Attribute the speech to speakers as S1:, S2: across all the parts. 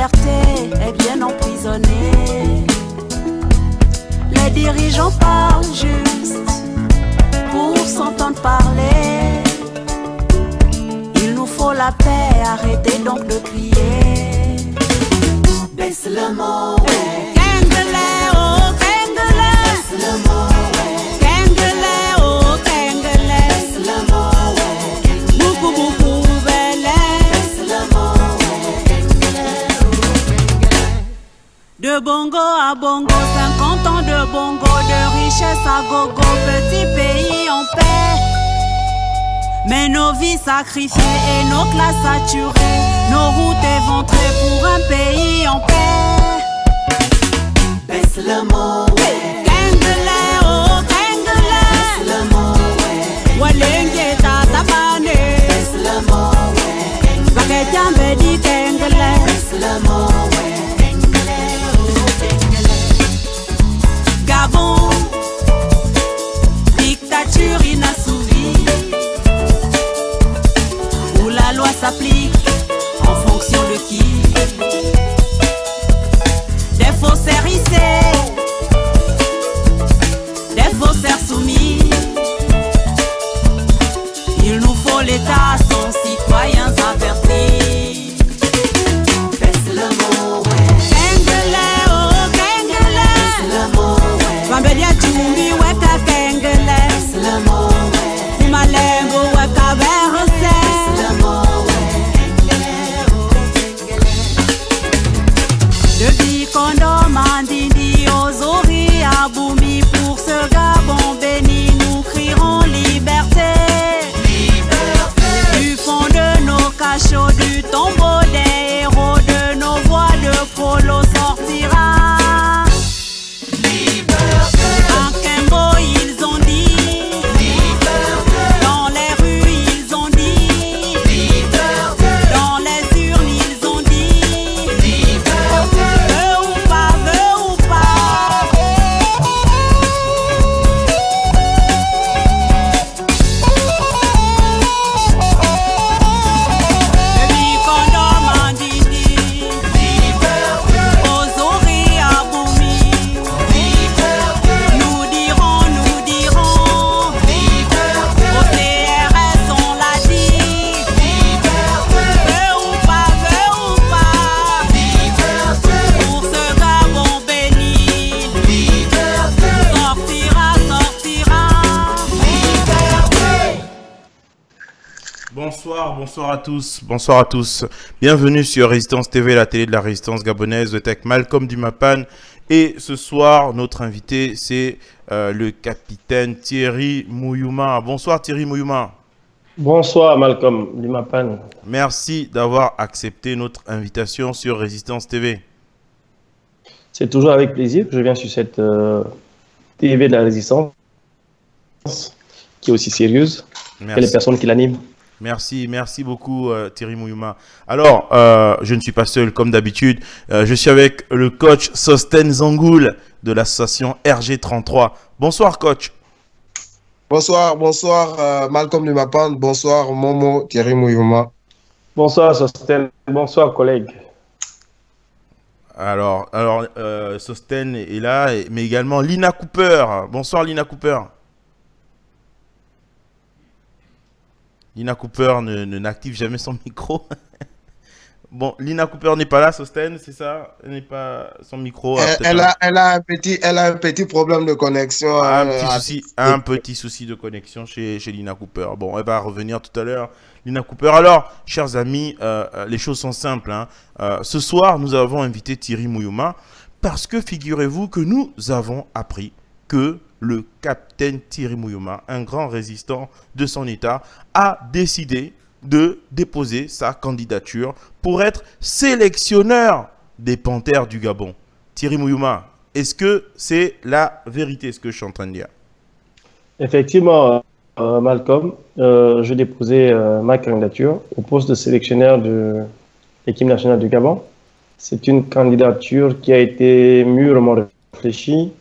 S1: liberté est bien emprisonnée. Les dirigeants parlent juste pour s'entendre parler. Il nous faut la paix, arrêtez donc de crier. Baisse le mot, Kengele, Kengele. Baisse le mot, De bongo à bongo, 50 ans de bongo, de richesse à gogo, petit pays en paix. Mais nos vies sacrifiées et nos classes saturées, nos routes éventrées pour un pays en paix. Baisse le mot, oh. Baisse le mot, où la
S2: Bonsoir, à tous, bonsoir à tous. Bienvenue sur Résistance TV, la télé de la résistance gabonaise Tech Malcolm Dumapan. Et ce soir, notre invité, c'est euh, le capitaine Thierry Mouyouma. Bonsoir Thierry Mouyouma.
S3: Bonsoir Malcolm Limapan.
S2: Merci d'avoir accepté notre invitation sur Résistance TV.
S3: C'est toujours avec plaisir que je viens sur cette euh, TV de la résistance qui est aussi sérieuse que les
S2: Merci.
S3: personnes qui l'animent.
S2: Merci, merci beaucoup euh, Thierry Mouyouma. Alors, euh, je ne suis pas seul comme d'habitude. Euh, je suis avec le coach Sosten Zangoul de l'association RG33. Bonsoir coach.
S4: Bonsoir, bonsoir euh, Malcolm Lumapan, bonsoir Momo Thierry Mouyouma.
S3: Bonsoir Sosten, bonsoir collègues.
S2: Alors, alors euh, Sosten est là, mais également Lina Cooper. Bonsoir Lina Cooper. Lina Cooper ne, n'active jamais son micro. bon, Lina Cooper n'est pas là, Sosten, c'est ça? Elle n'est pas son micro.
S4: Elle, a, elle, a un petit, elle a un petit problème de connexion.
S2: un,
S4: euh,
S2: petit
S4: à-
S2: souci, un petit souci de connexion chez, chez Lina Cooper. Bon, elle va revenir tout à l'heure. Lina Cooper. Alors, chers amis, euh, euh, les choses sont simples. hein. Euh, ce soir, nous avons invité Thierry Mouyouma parce que figurez-vous que nous avons appris que le capitaine Thierry Mouyouma, un grand résistant de son État, a décidé de déposer sa candidature pour être sélectionneur des Panthères du Gabon. Thierry Mouyouma, est-ce que c'est la vérité ce que je suis en train de dire?
S3: Effectivement, euh, Malcolm, euh, je déposais euh, ma candidature au poste de sélectionneur de l'équipe nationale du Gabon. C'est une candidature qui a été mûrement réfléchie,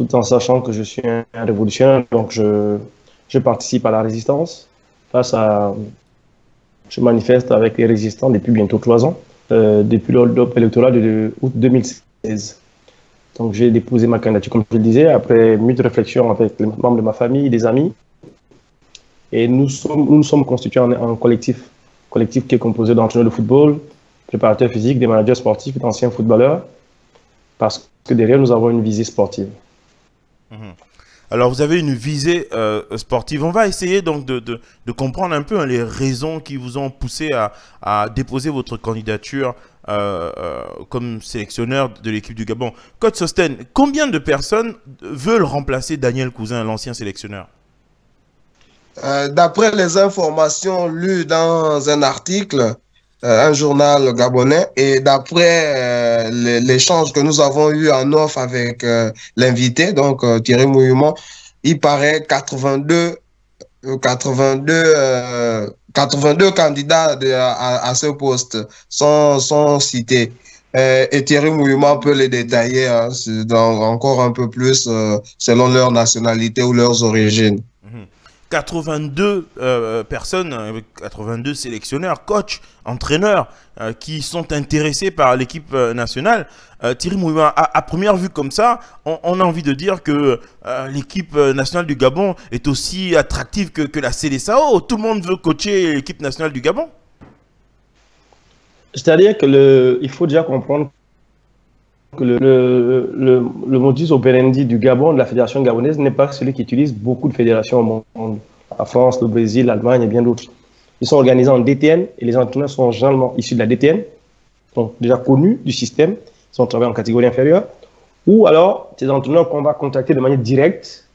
S3: tout en sachant que je suis un, révolutionnaire, donc je, je participe à la résistance. Face à, je manifeste avec les résistants depuis bientôt trois ans. depuis l'ordre électoral de août 2016. Donc j'ai déposé ma candidature, comme je le disais, après de réflexion avec les membres de ma famille, des amis. Et nous sommes, nous, sommes constitués en, collectif, collectif qui est composé d'entraîneurs de football, préparateurs physiques, des managers sportifs, d'anciens footballeurs, parce que derrière nous avons une visée sportive.
S2: Mhm. Alors, vous avez une visée euh, sportive. On va essayer donc de, comprendre un peu hein, les raisons qui vous ont poussé à, déposer votre candidature euh, euh, comme sélectionneur de l'équipe du Gabon. Code Sosten, combien de personnes veulent remplacer Daniel Cousin, l'ancien sélectionneur?
S4: D'après les informations lues dans un article, un journal gabonais, et d'après l'échange que nous avons eu en off avec l'invité, donc Thierry Mouillement, il paraît 82, 82, 82 candidats à, ce poste sont, sont cités. et Thierry Mouillement peut les détailler hein, encore un peu plus selon leur nationalité ou leurs origines.
S2: 82 euh, personnes, 82 sélectionneurs, coachs, entraîneurs euh, qui sont intéressés par l'équipe euh, nationale. Thierry Mouima, à, première vue comme ça, on, a envie de dire que l'équipe nationale du Gabon est aussi attractive que, la CDSAO. Tout le monde veut coacher l'équipe nationale du Gabon.
S3: C'est-à-dire que faut déjà comprendre le, modus operandi du Gabon, de la fédération gabonaise, n'est pas celui qui utilise beaucoup de fédérations au monde. La France, le Brésil, l'Allemagne et bien d'autres. Ils sont organisés en DTN et les entraîneurs sont généralement issus de la DTN, sont déjà connus du système, ils sont travaillés en catégorie inférieure. Ou alors, ces entraîneurs qu'on va contacter de manière directe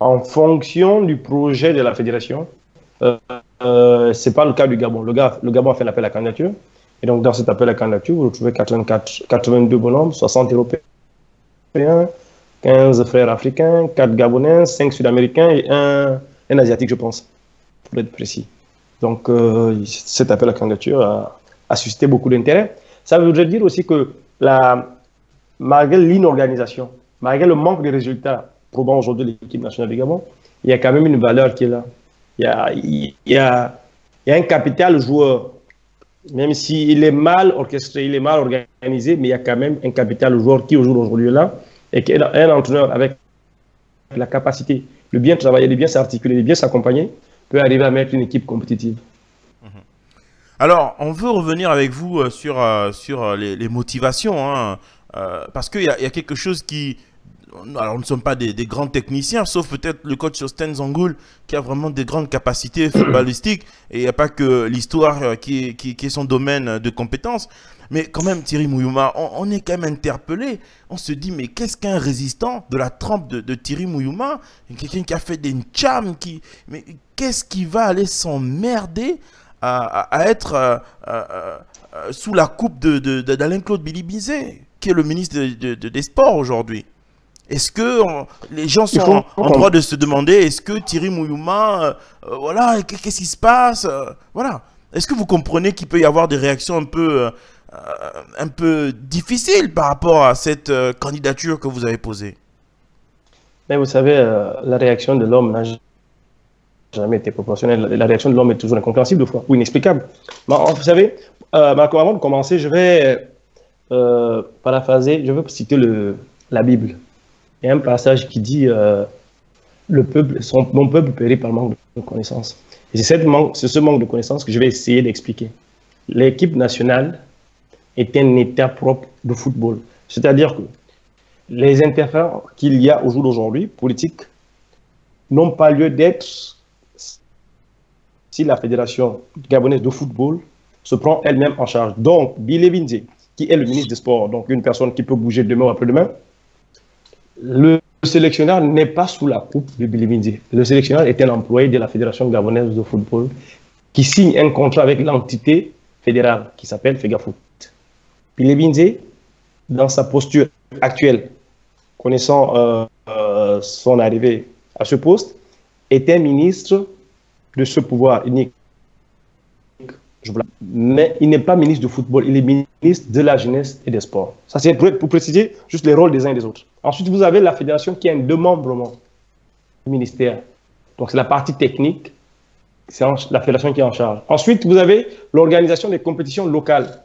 S3: en fonction du projet de la fédération. Euh, euh, ce n'est pas le cas du Gabon. Le, le Gabon a fait l'appel à la candidature. Et donc, dans cet appel à candidature, vous retrouvez 84, 82 bonhommes, 60 Européens, 15 frères africains, 4 Gabonais, 5 Sud-Américains et un, un Asiatique, je pense, pour être précis. Donc, euh, cet appel à candidature a, suscité beaucoup d'intérêt. Ça veut dire aussi que malgré l'inorganisation, malgré le manque de résultats probants aujourd'hui l'équipe nationale du Gabon, il y a quand même une valeur qui est là. Il y a, il y a un capital joueur même s'il est mal orchestré, il est mal organisé, mais il y a quand même un capital joueur qui aujourd'hui est là et qui est un entraîneur avec la capacité de bien travailler, de bien s'articuler, de bien s'accompagner, peut arriver à mettre une équipe compétitive. Mhm.
S2: Alors, on veut revenir avec vous euh, sur, euh, sur euh, les, motivations, hein, parce qu'il y, a quelque chose qui, alors nous ne sommes pas des, grands techniciens, sauf peut-être le coach Sosten Zangoul qui a vraiment des grandes capacités footballistiques et il n'y a pas que l'histoire euh, qui, qui, est son domaine de compétence. Mais quand même, Thierry Mouyouma, on, est quand même interpellé. On se dit, mais qu'est-ce qu'un résistant de la trempe de, Thierry Mouyouma Quelqu'un qui a fait des chams, qui... mais qu'est-ce qui va aller s'emmerder à, être euh, euh, sous la coupe d'Alain-Claude Bilibizé, qui est le ministre des Sports aujourd'hui? Est-ce que les gens sont en, droit de se demander est-ce que Thierry Mouyouma, euh, euh, voilà, qu'est-ce qui se passe euh, Voilà. Est-ce que vous comprenez qu'il peut y avoir des réactions un peu, un peu difficiles par rapport à cette candidature que vous avez posée?
S3: Mais vous savez, la réaction de l'homme n'a jamais été proportionnelle. La réaction de l'homme est toujours incompréhensible, fois, ou inexplicable. Mais, vous savez, avant de commencer, je vais paraphraser, je veux citer le, la Bible. Il y a un passage qui dit euh, le peuple, Mon peuple périt par manque de connaissances. Et c'est ce manque de connaissances que je vais essayer d'expliquer. L'équipe nationale est un état propre de football. C'est-à-dire que les interférences qu'il y a au jour d'aujourd'hui, politiques, n'ont pas lieu d'être si la fédération gabonaise de football se prend elle-même en charge. Donc, Billy Binze, qui est le ministre des Sports, donc une personne qui peut bouger demain ou après-demain, le sélectionneur n'est pas sous la coupe de Billy Le sélectionneur est un employé de la Fédération gabonaise de football qui signe un contrat avec l'entité fédérale qui s'appelle FEGAFOOT. Billy dans sa posture actuelle, connaissant euh, euh, son arrivée à ce poste, est un ministre de ce pouvoir unique mais il n'est pas ministre du football, il est ministre de la jeunesse et des sports. Ça, c'est pour, préciser juste les rôles des uns et des autres. Ensuite, vous avez la fédération qui a un démembrement du ministère. Donc, c'est la partie technique, c'est la fédération qui est en charge. Ensuite, vous avez l'organisation des compétitions locales.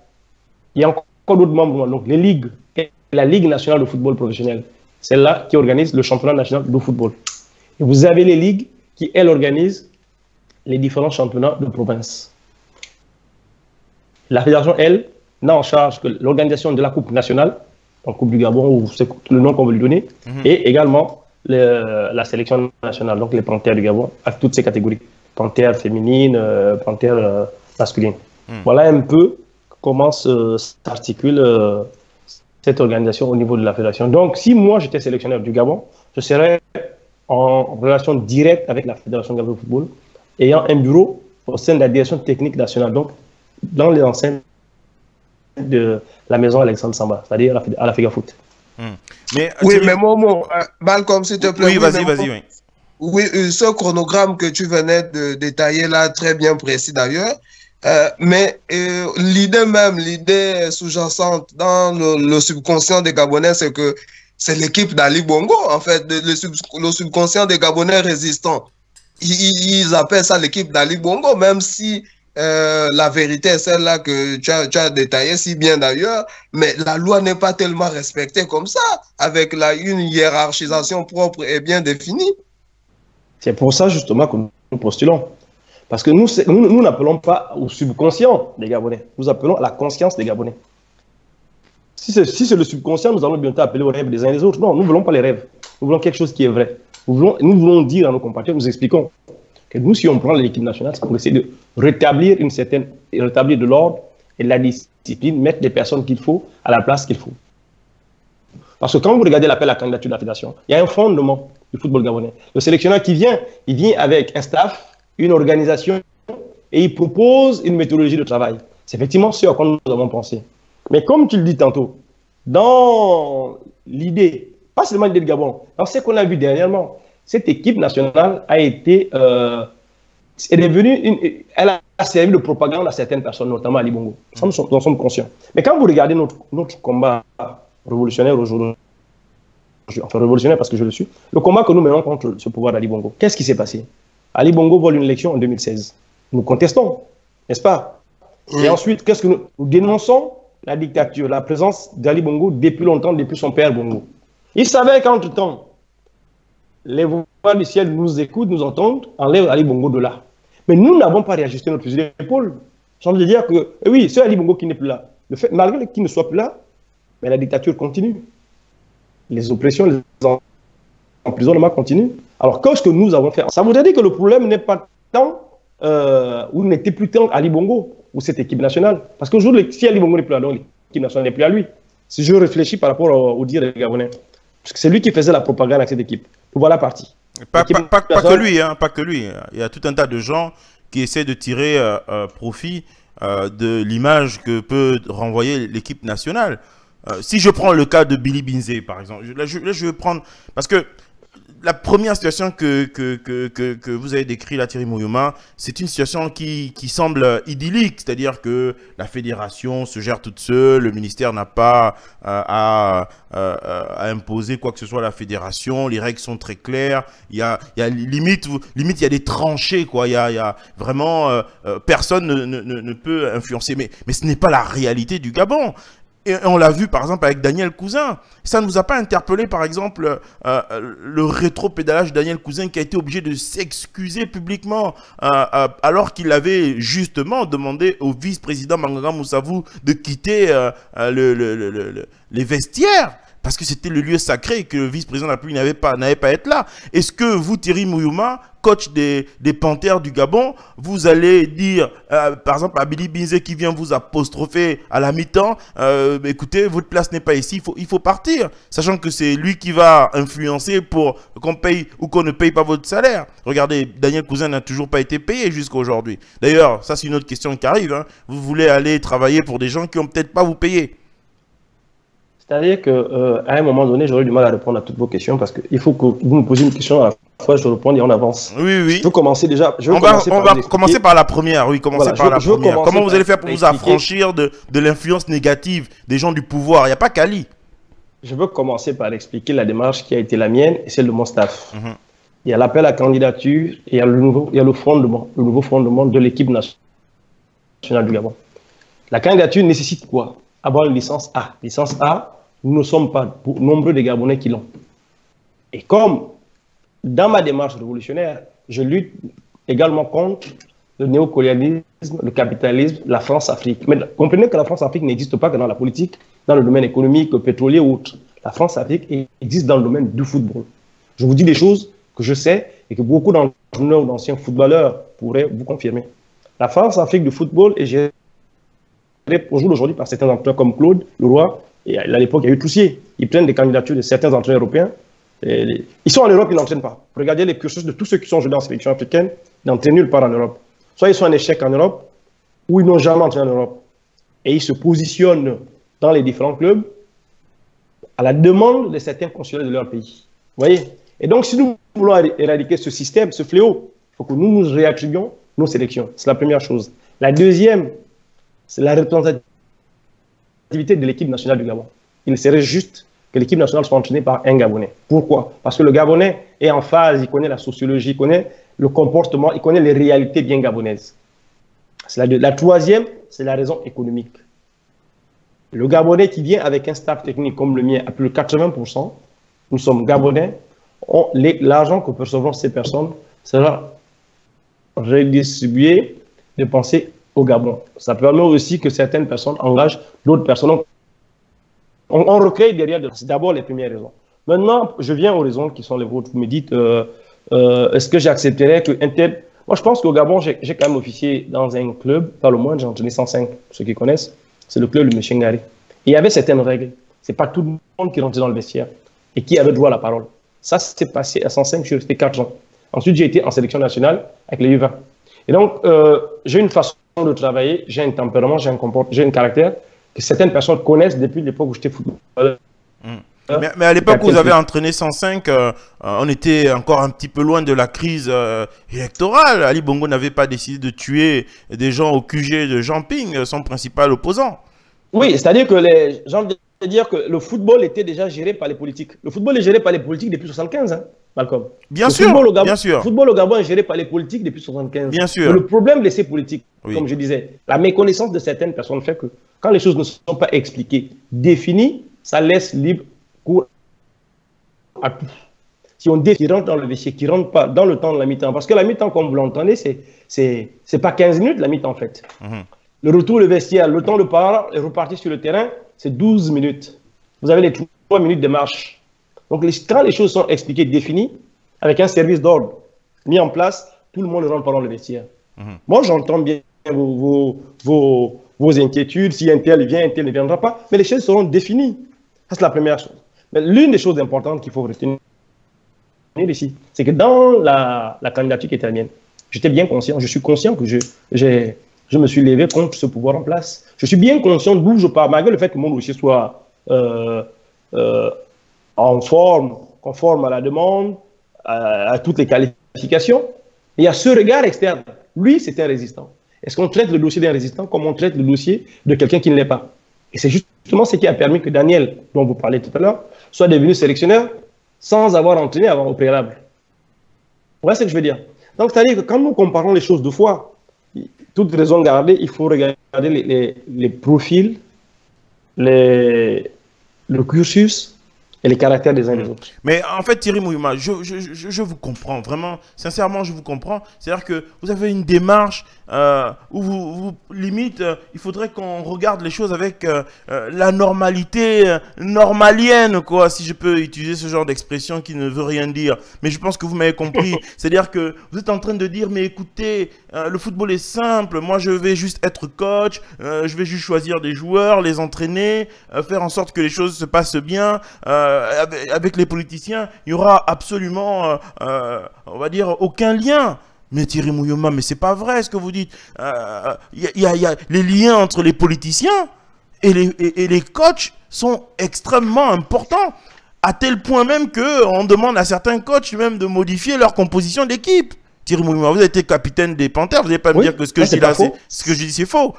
S3: Il y a encore d'autres membres. Donc, les ligues, la Ligue nationale de football professionnel, celle-là qui organise le championnat national de football. Et vous avez les ligues qui, elles, organisent les différents championnats de province. La fédération, elle, n'a en charge que l'organisation de la Coupe nationale, la Coupe du Gabon, ou c'est le nom qu'on veut lui donner, mhm. et également la sélection nationale, donc les panthères du Gabon, avec toutes ces catégories. Panthères féminines, euh, panthères euh, masculines. Mhm. Voilà un peu comment s'articule euh, cette organisation au niveau de la fédération. Donc, si moi j'étais sélectionneur du Gabon, je serais en relation directe avec la Fédération Gabon de football, ayant un bureau au sein de la direction technique nationale, donc dans les enceintes de la maison Alexandre Samba, c'est-à-dire à la Figa Foot.
S4: Hmm. Mais, oui, mais Momo, euh, Malcolm, s'il te plaît.
S2: Oui, vas-y, vas-y, oui.
S4: Oui, euh, ce chronogramme que tu venais de détailler là, très bien précis d'ailleurs, euh, mais l'idée même, l'idée sous-jacente dans le, subconscient des Gabonais, c'est que c'est l'équipe d'Ali Bongo, en fait, le, subconscient des Gabonais résistants. Ils, ils appellent ça l'équipe d'Ali Bongo, même si euh, la vérité est celle-là que tu as, tu détaillée si bien d'ailleurs, mais la loi n'est pas tellement respectée comme ça, avec la, une hiérarchisation propre et bien définie.
S3: C'est pour ça justement que nous postulons. Parce que nous, nous n'appelons pas au subconscient des Gabonais, nous appelons à la conscience des Gabonais. Si c'est si le subconscient, nous allons bientôt appeler aux rêves des uns et des autres. Non, nous ne voulons pas les rêves. Nous voulons quelque chose qui est vrai. Nous voulons, nous voulons dire à nos compatriotes, nous expliquons nous, si on prend l'équipe nationale, c'est pour essayer de rétablir une certaine, rétablir de l'ordre et de la discipline, mettre les personnes qu'il faut à la place qu'il faut. Parce que quand vous regardez l'appel à la candidature de la fédération, il y a un fondement du football gabonais. Le sélectionneur qui vient, il vient avec un staff, une organisation, et il propose une méthodologie de travail. C'est effectivement ce à quoi nous avons pensé. Mais comme tu le dis tantôt, dans l'idée, pas seulement l'idée de Gabon, dans ce qu'on a vu dernièrement, cette équipe nationale a été, euh, est devenue, une, elle a servi de propagande à certaines personnes, notamment à Libongo. Nous sommes, nous sommes conscients. Mais quand vous regardez notre, notre combat révolutionnaire aujourd'hui, enfin révolutionnaire parce que je le suis, le combat que nous menons contre ce pouvoir d'Ali Bongo, qu'est-ce qui s'est passé? Ali Bongo vole une élection en 2016. Nous contestons, n'est-ce pas? Et ensuite, qu'est-ce que nous, nous dénonçons? La dictature, la présence d'Ali Bongo depuis longtemps, depuis son père Bongo. Il savait qu'entre-temps, les voix du ciel nous écoutent, nous entendent, enlève Ali Bongo de là. Mais nous n'avons pas réajusté notre fusil d'épaule. J'ai envie de dire que, eh oui, c'est Ali Bongo qui n'est plus là. Le fait, malgré qu'il ne soit plus là, mais la dictature continue. Les oppressions, les emprisonnements continuent. Alors, qu'est-ce que nous avons fait? Ça voudrait dire que le problème n'est pas tant, euh, ou n'était plus tant Ali Bongo, ou cette équipe nationale. Parce qu'aujourd'hui, si Ali Bongo n'est plus là, l'équipe nationale n'est plus à lui. Si je réfléchis par rapport au, au dire des Gabonais, parce que c'est lui qui faisait la propagande avec cette équipe. Voilà partie.
S2: Pas, que lui, hein, pas que lui. Il y a tout un tas de gens qui essaient de tirer euh, euh, profit euh, de l'image que peut renvoyer l'équipe nationale. si je prends le cas de Billy Binze, par exemple, là je, là, je vais prendre... Parce que la première situation que, que, que, que, vous avez décrit, là, Thierry Mouyoma, c'est une situation qui, qui semble idyllique, c'est-à-dire que la fédération se gère toute seule, le ministère n'a pas euh, à, euh, à, imposer quoi que ce soit à la fédération, les règles sont très claires, il y a, il y a limite, limite, il y a des tranchées, quoi, il y a, il y a vraiment, euh, personne ne, ne, ne, peut influencer, mais, mais ce n'est pas la réalité du Gabon. Et on l'a vu par exemple avec Daniel Cousin. Ça ne vous a pas interpellé par exemple euh, le rétro-pédalage de Daniel Cousin qui a été obligé de s'excuser publiquement euh, euh, alors qu'il avait justement demandé au vice-président Manganga Moussavou de quitter le, les vestiaires parce que c'était le lieu sacré que le vice-président de la République n'avait pas, pas être là. Est-ce que vous, Thierry Mouyouma, coach des, Panthères du Gabon, vous allez dire, euh, par exemple, à Billy Binze qui vient vous apostropher à la mi-temps, euh, écoutez, votre place n'est pas ici, il faut, partir, sachant que c'est lui qui va influencer pour qu'on paye ou qu'on ne paye pas votre salaire. Regardez, Daniel Cousin n'a toujours pas été payé jusqu'à aujourd'hui. D'ailleurs, ça c'est une autre question qui arrive. Hein. Vous voulez aller travailler pour des gens qui ont peut-être pas vous payer.
S3: C'est-à-dire qu'à euh, un moment donné, j'aurais du mal à répondre à toutes vos questions parce qu'il faut que vous me posiez une question à la fois, je réponds et on avance.
S2: Oui, oui.
S3: Je veux commencer déjà.
S2: Je on va, on par va commencer par la première. Oui, commencer par la première. Comment vous allez faire pour vous affranchir de, de l'influence négative des gens du pouvoir? Il n'y a pas qu'Ali.
S3: Je veux commencer par expliquer la démarche qui a été la mienne et celle de mon staff. Mhm. Il y a l'appel à candidature et il y a le, nouveau, il y a le fondement, le nouveau fondement de l'équipe nationale du Gabon. La candidature nécessite quoi? Avoir une licence A. Licence A, nous ne sommes pas nombreux des Gabonais qui l'ont. Et comme dans ma démarche révolutionnaire, je lutte également contre le néocolonialisme, le capitalisme, la France-Afrique. Mais comprenez que la France-Afrique n'existe pas que dans la politique, dans le domaine économique, pétrolier ou autre. La France-Afrique existe dans le domaine du football. Je vous dis des choses que je sais et que beaucoup d'entraîneurs ou d'anciens footballeurs pourraient vous confirmer. La France-Afrique du football est gérée aujourd'hui par certains entraîneurs comme Claude Leroy, et à l'époque, il y a eu Toussier. Ils prennent des candidatures de certains entraîneurs européens. ils sont en Europe, ils n'entraînent pas. Regardez les cursus de tous ceux qui sont dans la sélection africaine, ils n'entraînent nulle part en Europe. Soit ils sont en échec en Europe, ou ils n'ont jamais entraîné en Europe. Et ils se positionnent dans les différents clubs à la demande de certains consulats de leur pays. Vous voyez? Et donc, si nous voulons éradiquer ce système, ce fléau, il faut que nous nous réattribuions nos sélections. C'est la première chose. La deuxième, c'est la représentativité de l'équipe nationale du Gabon. Il serait juste que l'équipe nationale soit entraînée par un Gabonais. Pourquoi? Parce que le Gabonais est en phase, il connaît la sociologie, il connaît le comportement, il connaît les réalités bien gabonaises. La, la troisième, c'est la raison économique. Le Gabonais qui vient avec un staff technique comme le mien, à plus de 80%, nous sommes Gabonais, l'argent que percevront ces personnes sera redistribué, dépensé au Gabon. Ça permet aussi que certaines personnes engagent d'autres personnes. On, on recrée derrière, c'est d'abord les premières raisons. Maintenant, je viens aux raisons qui sont les vôtres. Vous me dites, euh, euh, est-ce que j'accepterais que tel... Moi, je pense qu'au Gabon, j'ai quand même officié dans un club, pas le moins, j'en ai 105, ceux qui connaissent, c'est le club de M. Ngari. il y avait certaines règles. C'est pas tout le monde qui rentrait dans le vestiaire et qui avait droit à la parole. Ça s'est passé à 105, je suis resté 4 ans. Ensuite, j'ai été en sélection nationale avec les U20. Et donc, euh, j'ai une façon de travailler, j'ai un tempérament, j'ai un comportement, j'ai un caractère que certaines personnes connaissent depuis l'époque où j'étais footballeur.
S2: Hmm. Mais, à l'époque où vous avez entraîné 105, euh, on était encore un petit peu loin de la crise euh, électorale. Ali Bongo n'avait pas décidé de tuer des gens au QG de Jean-Ping, son principal opposant.
S3: Oui, c'est-à-dire que les gens dire que le football était déjà géré par les politiques. Le football est géré par les politiques depuis 75, hein, Malcolm.
S2: Bien sûr, bien sûr.
S3: Le football au Gabon est géré par les politiques depuis 75.
S2: Bien sûr.
S3: le problème de ces politiques, comme je disais, la méconnaissance de certaines personnes fait que quand les choses ne sont pas expliquées, définies, ça laisse libre cours à tout. Si on dit qu'il rentre dans le vestiaire, qui rentre pas dans le temps de la mi-temps, parce que la mi-temps, comme vous l'entendez, c'est c'est pas 15 minutes la mi-temps en fait. Mhm. Le retour, le vestiaire, le temps de part et repartir sur le terrain, c'est 12 minutes. Vous avez les 3 minutes de marche. Donc, quand les choses sont expliquées, définies, avec un service d'ordre mis en place, tout le monde rentre pendant le vestiaire. Mhm. Moi, j'entends bien vos, vos, vos, inquiétudes, si un tel vient, un tel ne viendra pas, mais les choses seront définies. Ça, c'est la première chose. Mais l'une des choses importantes qu'il faut retenir ici, c'est que dans la, la candidature mienne, j'étais bien conscient, je suis conscient que je, je me suis levé contre ce pouvoir en place. Je suis bien conscient d'où je pars, malgré le fait que mon dossier soit euh, euh, en forme, conforme à la demande, à, toutes les qualifications. Il y a ce regard externe. Lui, c'était un résistant. Est-ce qu'on traite le dossier d'un résistant comme on traite le dossier de quelqu'un qui ne l'est pas? Et c'est justement ce qui a permis que Daniel, dont vous parlez tout à l'heure, soit devenu sélectionneur sans avoir entraîné avant au préalable. Vous ce que je veux dire? Donc, c'est-à-dire que quand nous comparons les choses deux fois, toute raison gardée, il faut regarder les, les, profils, les, le cursus et les caractères des uns et des autres.
S2: Mais en fait, Thierry Mouyouma, je, je, je, vous comprends, vraiment, sincèrement, je vous comprends. C'est-à-dire que vous avez une démarche euh, où vous, vous limite, euh, il faudrait qu'on regarde les choses avec euh, la normalité normalienne, quoi, si je peux utiliser ce genre d'expression qui ne veut rien dire. Mais je pense que vous m'avez compris. C'est-à-dire que vous êtes en train de dire, mais écoutez, le football est simple. Moi, je vais juste être coach, je vais juste choisir des joueurs, les entraîner, faire en sorte que les choses se passent bien. avec les politiciens, il y aura absolument, on va dire, aucun lien. Mais Thierry Mouyoma, mais c'est pas vrai ce que vous dites. Il euh, y, a, les liens entre les politiciens et les, et, les coachs sont extrêmement importants. À tel point même qu'on demande à certains coachs même de modifier leur composition d'équipe. Thierry Mouyoma, vous avez été capitaine des Panthers, vous n'allez pas me dire que ce que je dis là, ce que je dis c'est faux.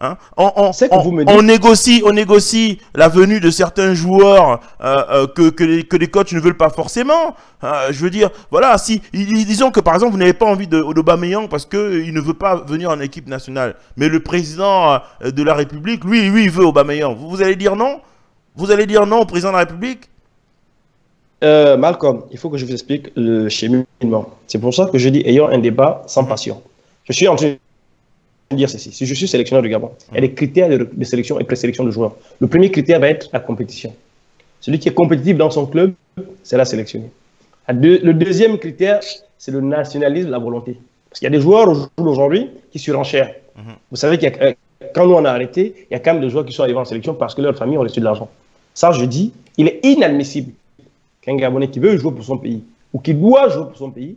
S2: Hein on, on, négocie, on négocie la venue de certains joueurs euh, euh, que, que, les, que les coachs ne veulent pas forcément. Euh, je veux dire, voilà, si disons que par exemple vous n'avez pas envie de d'Aubameyang parce que il ne veut pas venir en équipe nationale, mais le président de la République, lui, lui, il veut Aubameyang. Vous, vous allez dire non? Vous allez dire non au président de la République?
S3: Malcolm, il faut que je vous explique le cheminement. C'est pour ça que je dis ayons un débat sans mhm. passion. Je suis en train dire ceci. Si je suis sélectionneur du Gabon, il y a des critères de, sélection et présélection de joueurs. Le premier critère va être la compétition. Celui qui est compétitif dans son club, c'est la sélectionner. Le deuxième critère, c'est le nationalisme, la volonté. Parce qu'il y a des joueurs aujourd'hui qui surenchèrent. Mhm. Vous savez que euh, quand nous on a arrêté, il y a quand même des joueurs qui sont arrivés en sélection parce que leur famille ont reçu de l'argent. Ça, je dis, il est inadmissible qu'un Gabonais qui veut jouer pour son pays ou qui doit jouer pour son pays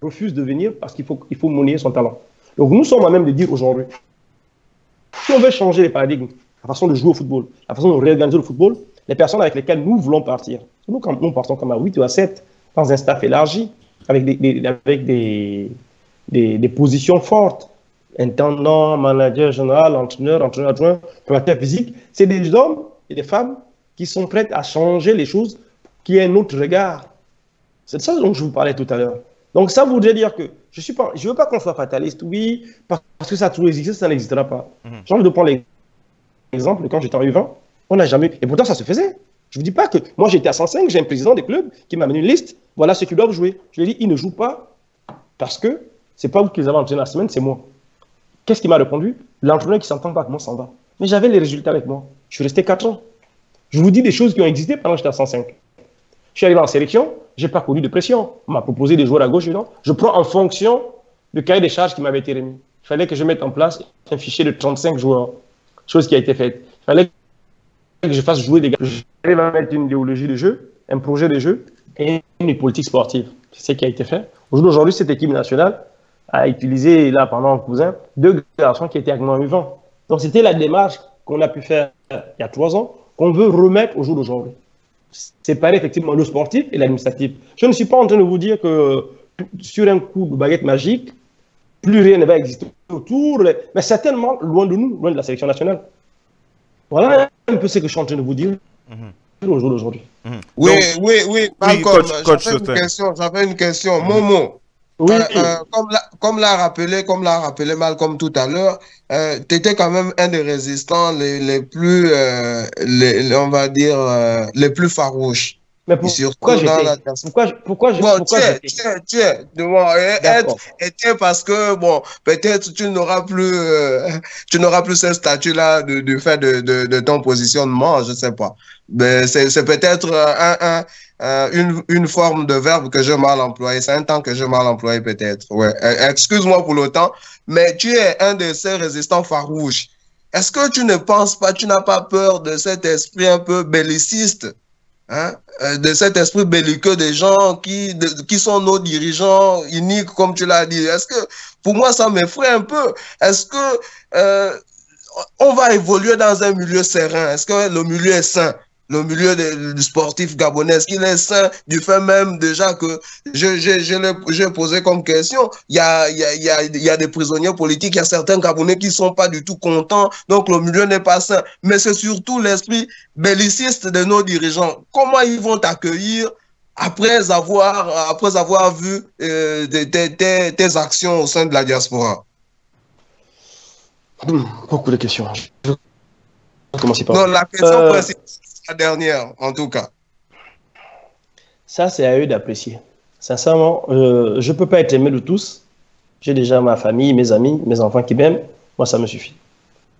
S3: refuse de venir parce qu'il faut, il faut monnayer son talent. Donc nous sommes à même de dire aujourd'hui, si on veut changer les paradigmes, la façon de jouer au football, la façon de réorganiser le football, les personnes avec lesquelles nous voulons partir, nous, partons comme à 8 ou à 7, dans un staff élargi, avec des, avec des, des, positions fortes, intendant, manager général, entraîneur, entraîneur adjoint, préparateur physique, c'est des hommes et des femmes qui sont prêts à changer les choses, qui aient un autre regard. C'est de ça dont je vous parlais tout à l'heure. Donc ça voudrait dire que je ne pas, je veux pas qu'on soit fataliste, oui, parce que ça a toujours existé, ça n'existera pas. J'ai envie de prendre l'exemple, quand j'étais en U20, on n'a jamais, et pourtant ça se faisait. Je ne vous dis pas que moi j'étais à 105, j'ai un président des clubs qui m'a amené une liste, voilà ceux qui doivent jouer. Je lui ai dit, ils ne jouent pas parce que c'est pas vous qui les avez entraînés la semaine, c'est moi. Qu'est-ce qui m'a répondu? L'entraîneur qui s'entend pas avec moi s'en va. Mais j'avais les résultats avec moi. Je suis resté 4 ans. Je vous dis des choses qui ont existé pendant que j'étais à 105. Je suis arrivé en sélection, je n'ai pas connu de pression. On m'a proposé des joueurs à gauche, non. Je prends en fonction du cahier des charges qui m'avait été remis. Il fallait que je mette en place un fichier de 35 joueurs, chose qui a été faite. Il fallait que je fasse jouer des gars. J'arrive à mettre une idéologie de jeu, un projet de jeu et une politique sportive. C'est ce qui a été fait. Aujourd'hui, cette équipe nationale a utilisé, là, pendant un cousin, deux garçons qui étaient moi vivants. Donc, c'était la démarche qu'on a pu faire il y a trois ans, qu'on veut remettre au jour d'aujourd'hui séparer effectivement le sportif et l'administratif. Je ne suis pas en train de vous dire que sur un coup de baguette magique, plus rien ne va exister autour, mais certainement loin de nous, loin de la sélection nationale. Voilà un peu ce que je suis en train de vous dire mm-hmm. au jour d'aujourd'hui.
S4: Mm-hmm. Oui, oui, oui, j'avais une question, j'avais une question. Momo, oui. Euh, euh, comme l'a rappelé, comme l'a rappelé Malcolm tout à l'heure, euh, tu étais quand même un des résistants les, les plus, euh, les, on va dire, les plus farouches.
S3: Mais pourquoi j'étais pourquoi, pourquoi, je, bon, pourquoi
S4: tu es, tu es, être, était parce que, bon, peut-être tu n'auras plus, tu n'auras plus ce statut-là de, de fait de, de, de, ton positionnement, je sais pas. Mais c'est peut-être un, un, euh, une, une forme de verbe que j'ai mal employé. C'est un temps que j'ai mal employé peut-être. Ouais. Euh, excuse-moi pour le temps, mais tu es un de ces résistants farouches. Est-ce que tu ne penses pas, tu n'as pas peur de cet esprit un peu belliciste, hein, euh, de cet esprit belliqueux des gens qui, qui sont nos dirigeants uniques, comme tu l'as dit? Est-ce que, pour moi, ça m'effraie un peu. Est-ce que on va évoluer dans un milieu serein? Est-ce que le milieu est sain? Le milieu du sportif gabonais, qu'il est sain du fait même déjà que je, je, j'ai posé comme question, il y a, il y, a, il y, a, il y a des prisonniers politiques, il y a certains Gabonais qui sont pas du tout contents, donc le milieu n'est pas sain. Mais c'est surtout l'esprit belliciste de nos dirigeants. Comment ils vont t'accueillir après avoir, après avoir vu euh, tes, tes, tes, actions au sein de la diaspora?
S3: Beaucoup de questions. Je
S4: commencer par... Non, la question euh la dernière, en tout cas.
S3: Ça, c'est à eux d'apprécier. Sincèrement, euh, je ne peux pas être aimé de tous. J'ai déjà ma famille, mes amis, mes enfants qui m'aiment. Moi, ça me suffit.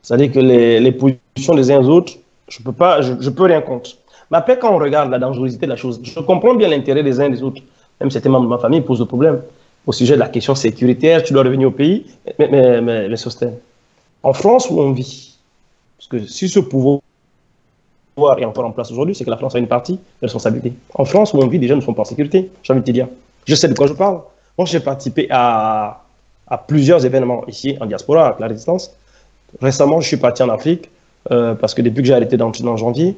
S3: C'est-à-dire que les, positions des uns aux autres, je peux pas, je, peux rien contre. Mais après, quand on regarde la dangerosité de la chose, je comprends bien l'intérêt des uns et des autres. Même certains membres de ma famille posent le problème. Au sujet de la question sécuritaire, tu dois revenir au pays. Mais, mais, mais, mais En France, où on vit, parce que si ce pouvoir et encore en place aujourd'hui, c'est que la France a une partie de responsabilité. En France, où on vit, les gens ne sont pas en sécurité, j'ai envie de te dire. Je sais de quoi je parle. Moi, j'ai participé à, à, plusieurs événements ici en diaspora, avec la résistance. Récemment, je suis parti en Afrique euh, parce que depuis que j'ai arrêté d'entraîner en janvier,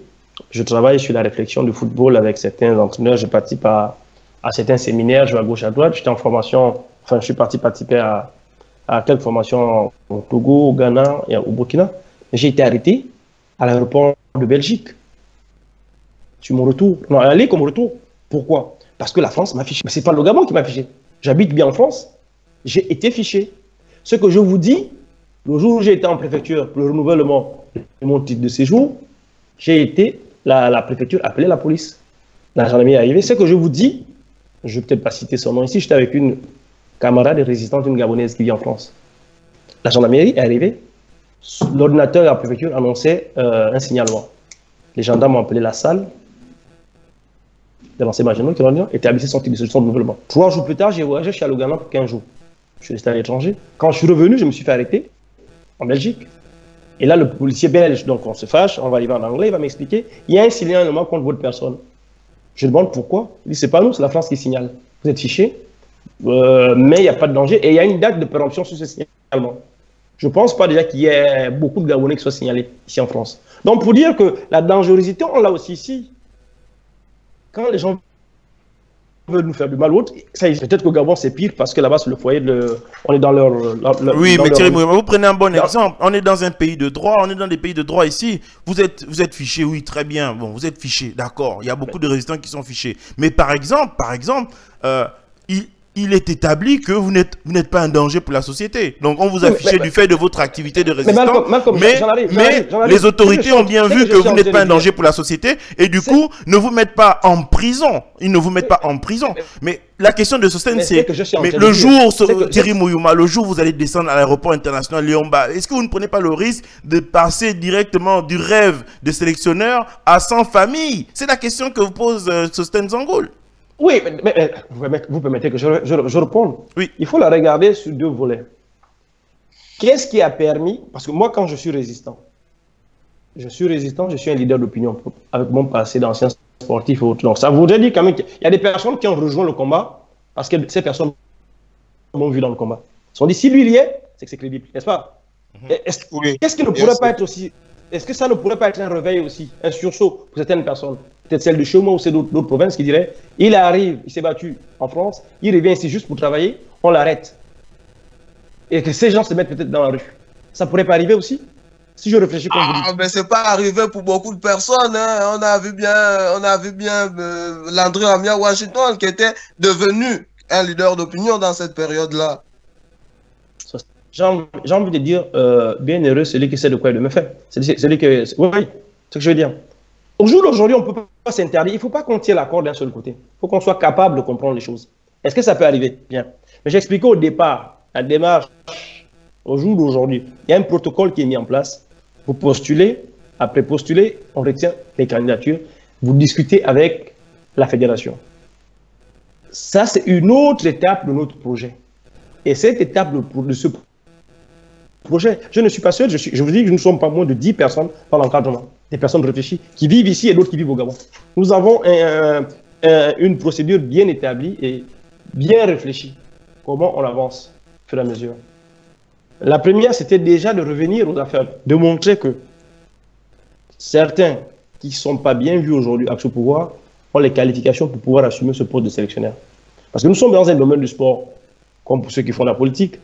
S3: je travaille sur la réflexion du football avec certains entraîneurs. Je participe à, à certains séminaires, je vais à gauche, à droite. J'étais en formation, enfin, je suis parti participer à, à quelques formations au Togo, au Ghana et au Burkina. J'ai été arrêté à l'aéroport de Belgique. Sur mon retour. Non, aller comme retour. Pourquoi? Parce que la France m'a fiché. Mais ce n'est pas le Gabon qui m'a fiché. J'habite bien en France. J'ai été fiché. Ce que je vous dis, le jour où j'ai été en préfecture pour le renouvellement de mon titre de séjour, j'ai été, la, préfecture appelé la police. La gendarmerie est arrivée. Ce que je vous dis, je ne vais peut-être pas citer son nom ici, j'étais avec une camarade résistante, une Gabonaise qui vit en France. La gendarmerie est arrivée, l'ordinateur de la préfecture annonçait euh, un signalement. Les gendarmes ont appelé la salle de l'enseignement général qui ont établi son titre de séjour de. Trois jours plus tard, j'ai voyagé chez Alogana pour 15 jours. Je suis resté à l'étranger. Quand je suis revenu, je me suis fait arrêter en Belgique. Et là, le policier belge, donc on se fâche, on va arriver en anglais, il va m'expliquer. Il y a un signalement contre votre personne. Je demande pourquoi. Il dit c'est pas nous, c'est la France qui signale. Vous êtes fiché, euh, mais il n'y a pas de danger et il y a une date de péremption sur ce signalement. Je ne pense pas déjà qu'il y ait beaucoup de Gabonais qui soient signalés ici en France. Donc pour dire que la dangerosité, on l'a aussi ici. Quand les gens veulent nous faire du mal ou autre. Peut-être qu'au Gabon, c'est pire parce que là-bas, c'est le foyer de. On est dans leur.
S2: oui, mais Thierry, vous prenez un bon exemple. On est dans un pays de droit, on est dans des pays de droit ici. Vous êtes, vous êtes fiché, oui, très bien. Bon, vous êtes fiché, d'accord. Il y a beaucoup de résistants qui sont fichés. Mais par exemple, par exemple, euh, il, il est établi que vous n'êtes vous n'êtes pas un danger pour la société. Donc on vous a fiché du fait de votre activité de résistance. Mais, mais, les autorités ont bien vu que vous n'êtes pas un danger pour la société et du coup ne vous mettent pas en prison. Ils ne vous mettent pas en prison. Mais la question de Sosten, c'est mais le jour, Thierry Mouyuma, le jour où vous allez descendre à l'aéroport international Lyon-Bas, est-ce que vous ne prenez pas le risque de passer directement du rêve de sélectionneur à sans famille? C'est la question que vous pose euh, Sosten Zangoul.
S3: Oui, mais, vous permettez que je, je, réponde.
S2: Oui.
S3: Il faut la regarder sur deux volets. Qu'est-ce qui a permis Parce que moi, quand je suis résistant, je suis résistant, je suis un leader d'opinion avec mon passé d'ancien sportif et autres. Donc, ça voudrait dire quand même qu'il y a des personnes qui ont rejoint le combat parce que ces personnes m'ont vu dans le combat. Ils se sont dit, si lui il y est, c'est que c'est crédible, n'est-ce pas? Mhm. Qu'est-ce qui ne pourrait pas être aussi. Est-ce que ça ne pourrait pas être un réveil aussi, un sursaut pour certaines personnes? Peut-être celle de chez moi ou c'est d'autres provinces qui diraient, il arrive, il s'est battu en France, il revient ici juste pour travailler, on l'arrête. Et que ces gens se mettent peut-être dans la rue. Ça pourrait pas arriver aussi? Si je réfléchis comme
S4: ah, mais c'est pas arrivé pour beaucoup de personnes. Hein. On a vu bien, on a vu bien euh, Landry Amia Washington qui était devenu un leader d'opinion dans cette période-là.
S3: J'ai envie de dire, euh, bien heureux celui qui sait de quoi il me fait. Celui que, oui, c'est ce que je veux dire. Au jour d'aujourd'hui, on ne peut pas s'interdire. Il ne faut pas qu'on tire la corde d'un seul côté. Il faut qu'on soit capable de comprendre les choses. Est-ce que ça peut arriver? Bien. Mais j'expliquais au départ, la démarche, au jour d'aujourd'hui, il y a un protocole qui est mis en place. Vous postulez, après postuler, on retient les candidatures, vous discutez avec la fédération. Ça, c'est une autre étape de notre projet. Et cette étape de, de ce projet, je ne suis pas seul, je, vous dis que nous ne sommes pas moins de 10 personnes par l'encadrement des personnes réfléchies qui vivent ici et d'autres qui vivent au Gabon. Nous avons une procédure bien établie et bien réfléchie. Comment on avance au fur à mesure? La première, c'était déjà de revenir aux affaires, de montrer que certains qui ne sont pas bien vus aujourd'hui à ce pouvoir ont les qualifications pour pouvoir assumer ce poste de sélectionneur. Parce que nous sommes dans un domaine du sport, comme pour ceux qui font la politique.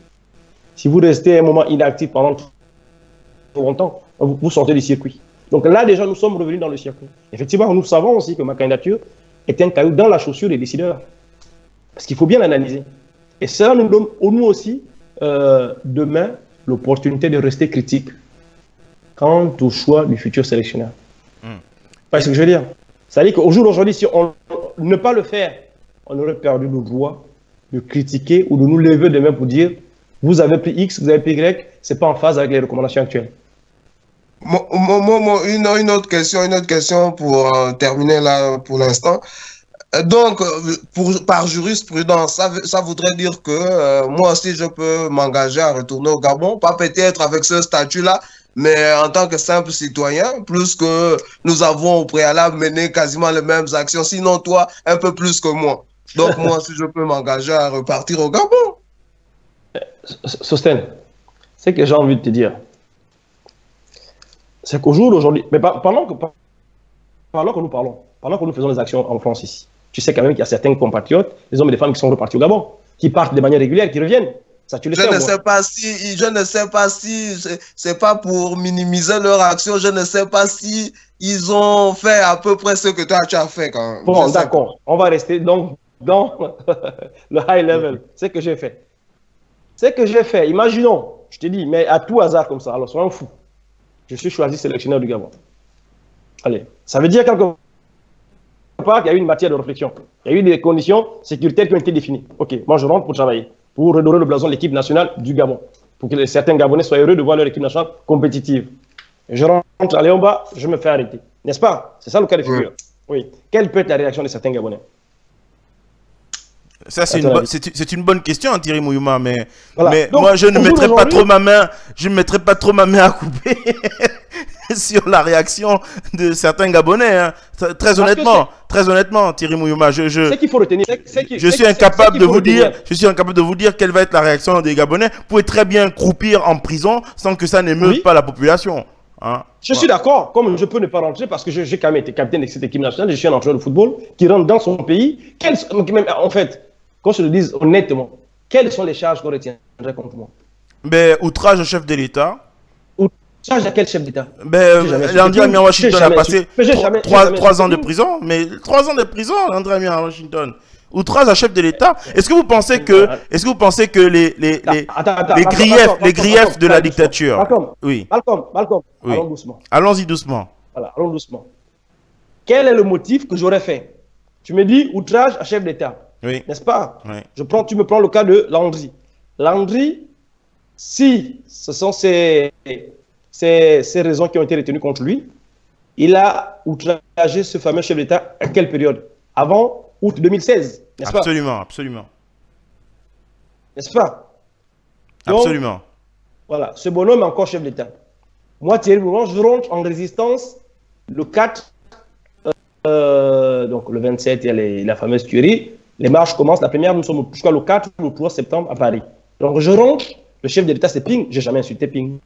S3: Si vous restez un moment inactif pendant trop longtemps, vous sortez du circuit. Donc là, déjà, nous sommes revenus dans le circuit. Effectivement, nous savons aussi que ma candidature est un caillou dans la chaussure des décideurs. Parce qu'il faut bien l'analyser. Et cela nous donne, nous aussi, euh, demain, l'opportunité de rester critique quant au choix du futur sélectionneur. Hmm. Pas ce que je veux dire? Ça veut dire qu'au jour d'aujourd'hui, si on ne pas le faire, on aurait perdu le droit de critiquer ou de nous lever demain pour dire vous avez pris X, vous avez pris Y, ce n'est pas en phase avec les recommandations actuelles
S4: une, une, autre question, une autre question pour euh, terminer là pour l'instant. Euh, donc, euh, pour, par jurisprudence, ça, ça voudrait dire que moi aussi, je peux m'engager à retourner au Gabon, pas peut-être avec ce statut-là, mais en tant que simple citoyen, plus que nous avons au préalable mené quasiment les mêmes actions, sinon toi, un peu plus que moi. Donc, moi aussi, je peux m'engager à repartir au Gabon.
S3: Sosten, c'est que j'ai envie de te dire c'est qu'au jour d'aujourd'hui, mais pendant que, pendant que nous parlons, pendant que nous faisons des actions en France ici, tu sais quand même qu'il y a certains compatriotes, des hommes et des femmes qui sont repartis au Gabon, qui partent de manière régulière, qui reviennent. Ça, tu le
S4: Je
S3: sais,
S4: ne sais pas si, je ne sais pas si, c'est- pas pour minimiser leur action, je ne sais pas si ils ont fait à peu près ce que toi tu as fait quand même.
S3: Bon, d'accord. On va rester donc dans le high level. C'est ce que j'ai fait. Ce que j'ai fait, imaginons, je te dis, mais à tout hasard comme ça, alors soyons fous. Je suis choisi sélectionneur du Gabon. Allez, ça veut dire quelque part qu'il y a eu une matière de réflexion. Il y a eu des conditions sécuritaires qui ont été définies. Ok, moi je rentre pour travailler, pour redorer le blason de l'équipe nationale du Gabon, pour que certains Gabonais soient heureux de voir leur équipe nationale compétitive. Je rentre à Léomba, je me fais arrêter. N'est-ce pas? C'est ça le cas de figure. Oui. Quelle peut être la réaction de certains Gabonais?
S2: Ça, c'est une, bo- bonne question, hein, Thierry Mouyouma, mais,
S3: Voilà.
S2: mais
S3: Donc,
S2: moi, je ne mettrai pas trop ma main, je ne mettrai pas trop ma main à couper sur la réaction de certains Gabonais. hein. Très- honnêtement, très honnêtement, Thierry Mouyouma, je, je,
S3: qu'il faut retenir,
S2: je suis incapable de vous
S3: retenir.
S2: dire, je suis incapable de vous dire quelle va être la réaction des Gabonais. Vous pouvez très bien croupir en prison sans que ça n'émeuve
S3: Oui.
S2: pas la population. Hein.
S3: Je suis d'accord, comme je peux ne pas rentrer parce que j'ai quand même été capitaine de cette équipe nationale, je suis un entraîneur de football qui rentre dans son pays. Même, en fait, qu'on se le dise honnêtement, quelles sont les charges qu'on retiendrait contre moi?
S2: Ben, outrage au chef de l'État.
S3: Charge à quel chef d'État?
S2: Ben. Landry Amiens Washington a passé trois- ans de prison. Mais trois ans de prison, Landry Amiens Washington. Outrage à chef de l'État. Est-ce que vous pensez que, est-ce que vous pensez que les, les, les,
S3: Attends, attends,
S2: les griefs,
S3: Malcolm,
S2: les griefs
S3: Malcolm,
S2: de la dictature?
S3: Malcolm,
S2: Oui.
S3: Malcolm, Malcolm,
S2: Oui.
S3: allons doucement.
S2: Allons-y doucement.
S3: Voilà, allons doucement. Quel est le motif que j'aurais fait? Tu me dis outrage à chef d'État,
S2: Oui.
S3: n'est-ce pas
S2: Oui.
S3: Je prends, tu me prends le cas de Landry. Landry, si ce sont ces, ces, ces raisons qui ont été retenues contre lui, il a outragé ce fameux chef d'État à quelle période? Avant août 2016, n'est-ce pas?
S2: Absolument, absolument.
S3: N'est-ce pas? Donc,
S2: Absolument.
S3: Voilà, ce bonhomme est encore chef d'État. Moi, Thierry je rentre en résistance le 4, euh, donc le 27, il y a les- la fameuse tuerie. Les marches commencent. La première, nous sommes jusqu'à le 4 ou le 3 septembre à Paris. Donc je rentre, le chef de l'État, c'est Ping. J'ai jamais insulté Ping.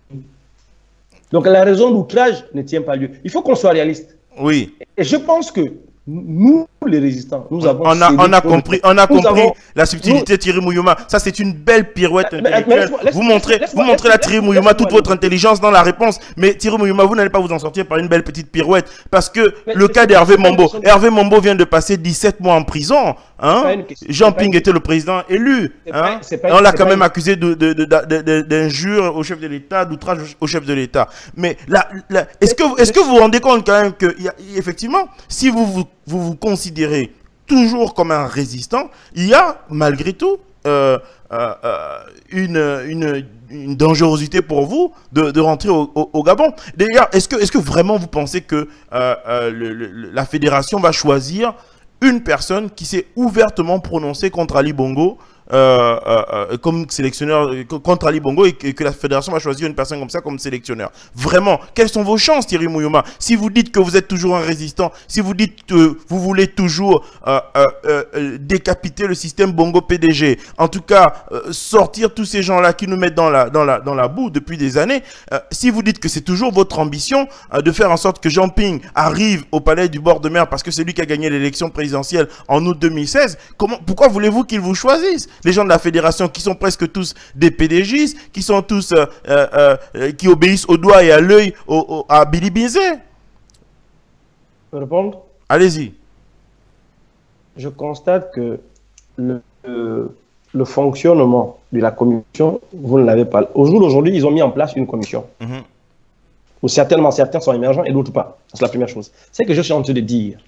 S3: Donc la raison d'outrage ne tient pas lieu. Il faut qu'on soit réaliste.
S2: Oui.
S3: Et je pense que nous, les résistants, nous avons.
S2: On a, on a compris, on a
S3: Nous
S2: compris
S3: avons-
S2: la subtilité Thierry Mouyouma. Ça, c'est une belle pirouette
S3: Mais- mais
S2: intellectuelle. vous montrez, vous montrez la
S3: laisse-
S2: Thierry Mouyouma toute votre intelligence dans la réponse. Mais Thierry Mouyouma, vous n'allez pas vous en sortir par une belle petite pirouette. Parce que
S3: Mais
S2: le cas d'Hervé Mambo, Hervé Mambo vient de passer 17 mois en prison. Hein? Jean Ping était le président élu. Hein?
S3: pas-
S2: on l'a quand même accusé de- de- de- de- de- d'injure au chef de l'État, d'outrage au chef de l'État. Mais là, est-ce que, que vous vous rendez compte quand même que, effectivement, si vous vous, vous vous considérez toujours comme un résistant, il y a malgré tout euh, euh, une, une, dangerosité pour vous de, de rentrer au, Gabon. D'ailleurs, est-ce que, est que vraiment vous pensez que euh, la fédération va choisir une personne qui s'est ouvertement prononcée contre Ali Bongo euh, euh, euh, comme sélectionneur contre Ali Bongo et que, la fédération va choisir une personne comme ça comme sélectionneur. Vraiment, quelles sont vos chances, Thierry Mouyouma? Si vous dites que vous êtes toujours un résistant, si vous dites que vous voulez toujours décapiter le système Bongo PDG, en tout cas sortir tous ces gens-là qui nous mettent dans la, dans la, dans la boue depuis des années, si vous dites que c'est toujours votre ambition de faire en sorte que Jean Ping arrive au palais du bord de mer parce que c'est lui qui a gagné l'élection présidentielle en août 2016, comment, pourquoi voulez-vous qu'il vous choisisse? Les gens de la fédération qui sont presque tous des PDGistes, qui sont tous, euh, euh, euh, qui obéissent au doigt et à l'œil à Billy
S3: peux répondre?
S2: Allez-y.
S3: je constate que le, fonctionnement de la commission, vous ne l'avez pas. Au jour d'aujourd'hui, ils ont mis en place une commission.
S2: Mhm.
S3: Où certainement certains sont émergents et d'autres pas. C'est la première chose. C'est que je suis en train de dire,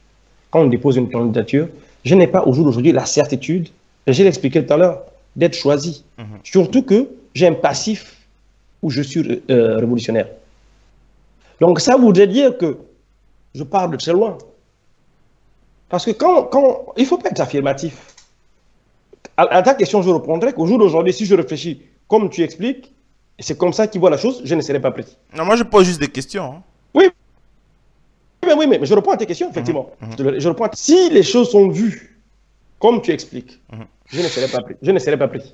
S3: quand on dépose une candidature, je n'ai pas au jour d'aujourd'hui la certitude, j'ai expliqué tout à l'heure, d'être choisi. Surtout que j'ai un passif où je suis euh, révolutionnaire. Donc ça voudrait dire que je pars de très loin. Parce que quand, quand il ne faut pas être affirmatif. À, à ta question, je répondrai qu'au jour d'aujourd'hui, si je réfléchis comme tu expliques, et c'est comme ça qu'ils voient la chose, je ne serai pas prêt.
S2: Non, moi je pose juste des questions. hein.
S3: Oui, mais, oui, mais, mais je réponds à tes questions, effectivement. Je, te le- je réponds à- Si les choses sont vues comme tu expliques, je ne serai pas pris. Je ne serai pas pris.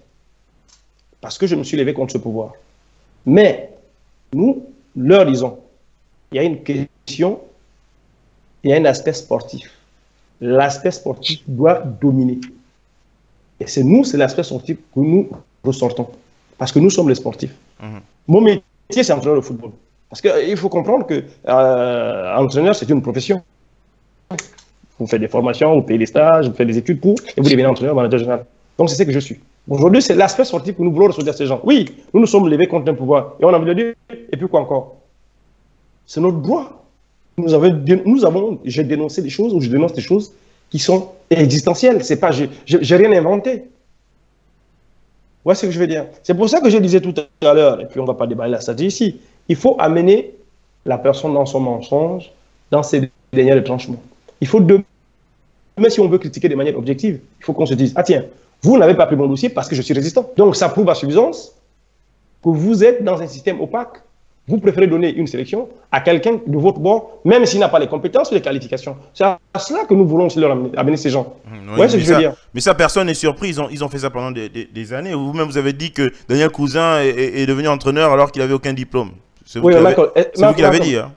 S3: Parce que je me suis levé contre ce pouvoir. Mais nous leur disons, il y a une question, il y a un aspect sportif. L'aspect sportif doit dominer. Et c'est nous, c'est l'aspect sportif que nous ressortons. Parce que nous sommes les sportifs.
S2: Mhm.
S3: Mon métier, c'est entraîneur de football. Parce qu'il faut comprendre que euh, entraîneur, c'est une profession. Vous faites des formations, vous payez des stages, vous faites des études pour, et vous devenez entraîneur, manager général. Donc c'est ce que je suis. Aujourd'hui, c'est l'aspect sportif que nous voulons à ces gens. Oui, nous nous sommes levés contre un pouvoir. Et on a envie de dire, et puis quoi encore? C'est notre droit. Nous avons, nous avons j'ai dénoncé des choses, ou je dénonce des choses qui sont existentielles. C'est pas, j'ai rien inventé. Vous voyez ce que je veux dire? C'est pour ça que je disais tout à l'heure, et puis on ne va pas déballer la stratégie ici, il faut amener la personne dans son mensonge, dans ses derniers retranchements. Il faut, de... même si on veut critiquer de manière objective, il faut qu'on se dise, ah tiens, vous n'avez pas pris mon dossier parce que je suis résistant. Donc ça prouve à suffisance que vous êtes dans un système opaque. Vous préférez donner une sélection à quelqu'un de votre bord, même s'il n'a pas les compétences ou les qualifications. C'est à cela que nous voulons leur amener, ces gens.
S2: Mmh, oui, ce que je veux dire? Mais ça, personne n'est surpris. Ils ont, ils ont fait ça pendant des, années. Vous-même, vous avez dit que Daniel Cousin est, est devenu entraîneur alors qu'il n'avait aucun diplôme. C'est vous, qui l'avez dit. Hein.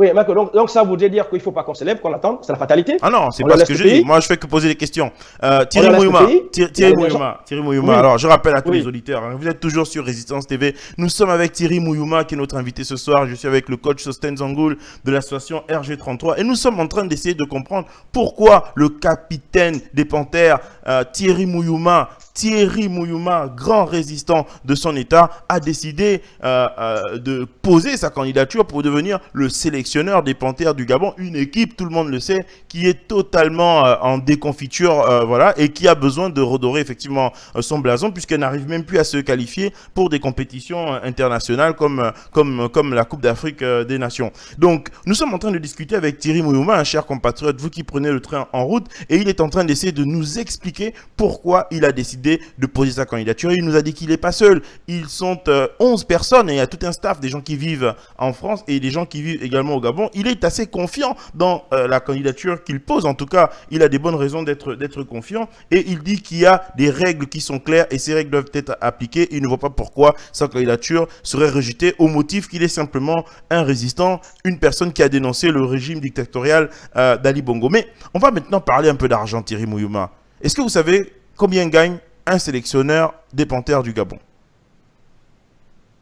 S3: Oui, donc, donc, ça voudrait dire qu'il ne faut pas qu'on s'élève, qu'on attende, c'est la fatalité.
S2: Ah non, c'est pas ce que je dis. Moi, je fais que poser des questions. Euh, Thierry Mouyuma, Thierry, Mouyuma, Thierry Mouyuma. Alors, je rappelle à tous les auditeurs, hein, vous êtes toujours sur Résistance TV. Nous sommes avec Thierry Mouyuma, qui est notre invité ce soir. Je suis avec le coach Sosten Zangoul de l'association RG33. Et nous sommes en train d'essayer de comprendre pourquoi le capitaine des Panthères, euh, Thierry Mouyuma, Thierry Mouyuma, grand résistant de son État, a décidé euh, euh, de poser sa candidature pour devenir le sélectionneur des Panthères du Gabon. Une équipe, tout le monde le sait, qui est totalement euh, en déconfiture, voilà, et qui a besoin de redorer effectivement son blason, puisqu'elle n'arrive même plus à se qualifier pour des compétitions internationales comme, comme, comme la Coupe d'Afrique des Nations. Donc, nous sommes en train de discuter avec Thierry Mouyuma, un cher compatriote, vous qui prenez le train en route, et il est en train d'essayer de nous expliquer pourquoi il a décidé de poser sa candidature. Il nous a dit qu'il n'est pas seul. Ils sont 11 euh, personnes et il y a tout un staff, des gens qui vivent en France et des gens qui vivent également au Gabon. Il est assez confiant dans euh, la candidature qu'il pose. En tout cas, il a des bonnes raisons d'être confiant et il dit qu'il y a des règles qui sont claires et ces règles doivent être appliquées. Il ne voit pas pourquoi sa candidature serait rejetée au motif qu'il est simplement un résistant, une personne qui a dénoncé le régime dictatorial euh, d'Ali Bongo. Mais on va maintenant parler un peu d'argent, Thierry Mouyouma. Est-ce que vous savez combien gagne un sélectionneur des Panthères du Gabon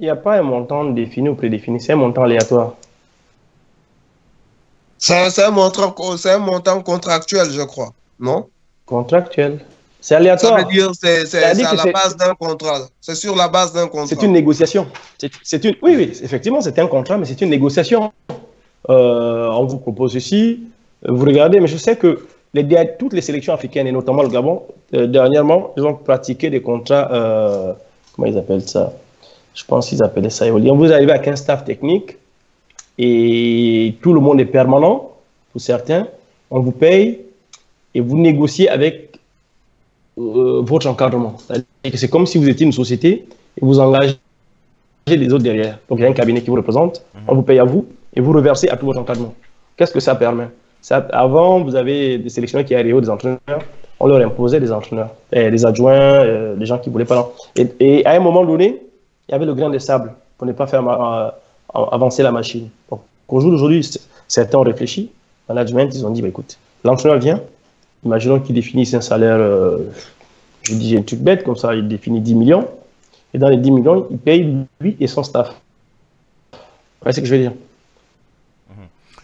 S3: Il n'y a pas un montant défini ou prédéfini, c'est un montant aléatoire.
S4: C'est un, montant, un montant contractuel, je crois, non?
S3: Contractuel. C'est aléatoire.
S4: Ça veut dire c'est à la base d'un contrat. C'est sur la base d'un contrat.
S3: C'est une négociation. C'est une, oui, oui, effectivement, c'est un contrat, mais c'est une négociation. Euh, on vous propose ceci, vous regardez, mais je sais que toutes les sélections africaines, et notamment le Gabon, euh, dernièrement, ils ont pratiqué des contrats, euh, comment ils appellent ça? Je pense qu'ils appelaient ça éolien. Vous arrivez avec un staff technique et tout le monde est permanent, pour certains. On vous paye et vous négociez avec euh, votre encadrement. C'est comme si vous étiez une société et vous engagez les autres derrière. Donc il y a un cabinet qui vous représente, on vous paye à vous et vous reversez à tout votre encadrement. Qu'est-ce que ça permet? Avant, vous avez des sélectionneurs qui arrivaient, des entraîneurs, on leur imposait des entraîneurs, eh, des adjoints, euh, des gens qui voulaient pas. Et, à un moment donné, il y avait le grain de sable pour ne pas faire euh, avancer la machine. Donc, aujourd'hui, certains ont réfléchi. Management, ils ont dit, bah, écoute, l'entraîneur vient, imaginons qu'il définisse un salaire, euh, je dis un truc bête, comme ça, il définit 10 millions. Et dans les 10 millions, il paye lui et son staff. c'est ce que je veux dire.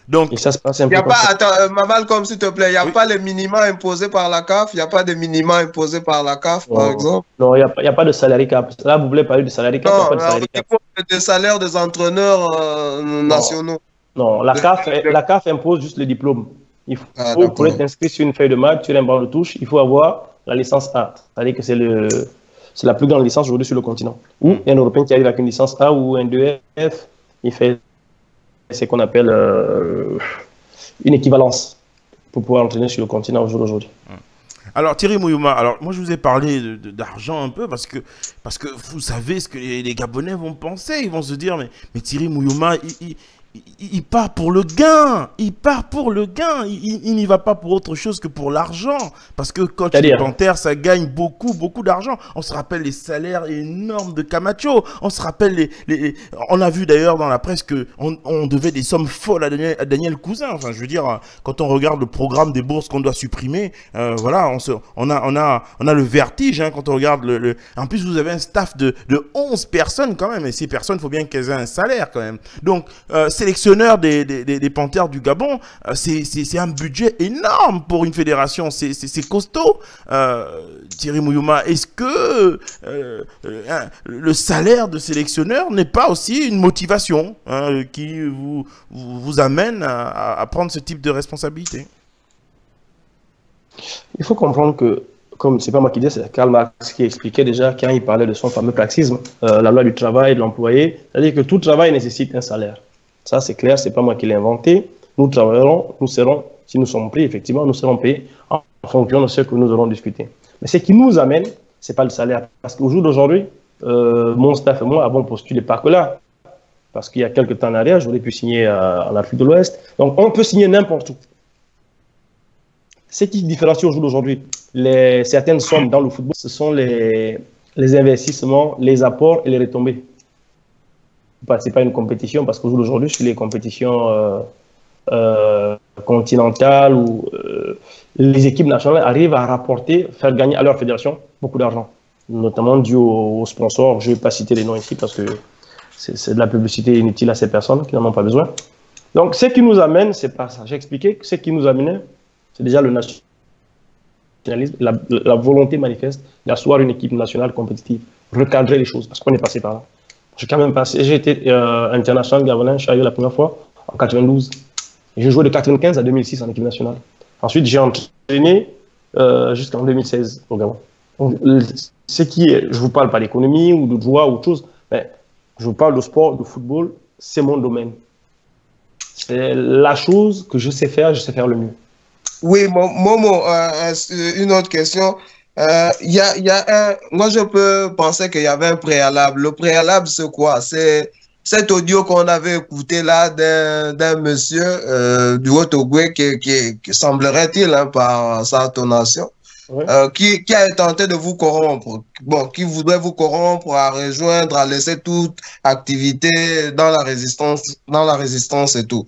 S4: Donc, ça se passe un y a pas, attends, euh, comme s'il te plaît, il n'y a pas les minima imposés par la CAF, il n'y a pas de minima imposés par la CAF, par exemple
S3: Non, il n'y a, pas de salarié cap. Là, vous voulez parler de salarié cap,
S4: Non, il n'y a pas de cap. des salaires des entraîneurs euh, nationaux.
S3: Non, la, CAF, la CAF impose juste le diplôme. Il faut, ah, pour être inscrit sur une feuille de match, sur un banc de touche, il faut avoir la licence A. C'est-à-dire que c'est le, c'est la plus grande licence aujourd'hui sur le continent. Ou hmm. un Européen qui arrive avec une licence A ou un 2F, il fait c'est qu'on appelle euh, une équivalence pour pouvoir entraîner sur le continent au jour d'aujourd'hui.
S2: Alors Thierry Mouyouma, alors moi je vous ai parlé d'argent un peu parce que, parce que vous savez ce que les, Gabonais vont penser. Ils vont se dire, mais, mais Thierry Mouyouma, il, part pour le gain. Il part pour le gain. Il, n'y va pas pour autre chose que pour l'argent. Parce que quand tu es Panthère, ça gagne beaucoup, beaucoup d'argent. On se rappelle les salaires énormes de Camacho. On se rappelle les, on a vu d'ailleurs dans la presse que on, devait des sommes folles à Daniel, Cousin. Enfin, je veux dire, quand on regarde le programme des bourses qu'on doit supprimer, euh, voilà, on, se, on, a, on, a, on a le vertige hein, quand on regarde le, En plus, vous avez un staff de, de 11 personnes quand même. Et ces personnes, il faut bien qu'elles aient un salaire quand même. Donc, euh, sélectionneur des, des, Panthères du Gabon, euh, c'est un budget énorme pour une fédération. C'est costaud. Euh, Thierry Mouyouma, est-ce que le salaire de sélectionneur n'est pas aussi une motivation hein, qui vous, vous, amène à, prendre ce type de responsabilité?
S3: Il faut comprendre que comme c'est pas moi qui dis, c'est Karl Marx qui expliquait déjà quand il parlait de son fameux praxisme, la loi du travail de l'employé, c'est-à-dire que tout travail nécessite un salaire. Ça, c'est clair, c'est pas moi qui l'ai inventé. Nous travaillerons, nous serons, si nous sommes pris, effectivement, nous serons payés en fonction de ce que nous aurons discuté. Mais ce qui nous amène, c'est pas le salaire. Parce qu'au jour d'aujourd'hui, euh, mon staff et moi avons postulé que là. Parce qu'il y a quelques temps en arrière, j'aurais pu signer en Afrique de l'Ouest. Donc, on peut signer n'importe où. Ce qui différencie au jour d'aujourd'hui, certaines sommes dans le football, ce sont les, les investissements, les apports et les retombées c'est pas une compétition parce qu'aujourd'hui, sur les compétitions euh, euh, continentales où euh, les équipes nationales arrivent à rapporter, faire gagner à leur fédération beaucoup d'argent, notamment dû aux, sponsors. Je ne vais pas citer les noms ici parce que c'est de la publicité inutile à ces personnes qui n'en ont pas besoin. Donc, ce qui nous amène, c'est pas ça. J'ai expliqué que ce qui nous amène, c'est déjà le nationalisme, la, la volonté manifeste d'asseoir une équipe nationale compétitive, recadrer les choses, parce qu'on est passé par là. J'ai quand même passé, j'ai été euh, international gabonais, je suis arrivé la première fois en 92. J'ai joué de 95 à 2006 en équipe nationale. Ensuite, j'ai entraîné euh, jusqu'en 2016 au Gabon. ce qui est, je vous parle pas d'économie ou de droit ou autre chose, mais je vous parle de sport, de football, c'est mon domaine. C'est la chose que je sais faire, je sais faire le mieux.
S4: Oui, Momo, euh, une autre question. Euh, y a, y a un, moi, je peux penser qu'il y avait un préalable. Le préalable, c'est quoi? C'est cet audio qu'on avait écouté là d'un monsieur euh, du qui, qui, qui semblerait-il, hein, par sa tonation, euh, qui, qui a tenté de vous corrompre, bon, qui voudrait vous corrompre à rejoindre, à laisser toute activité dans la résistance, dans la résistance et tout.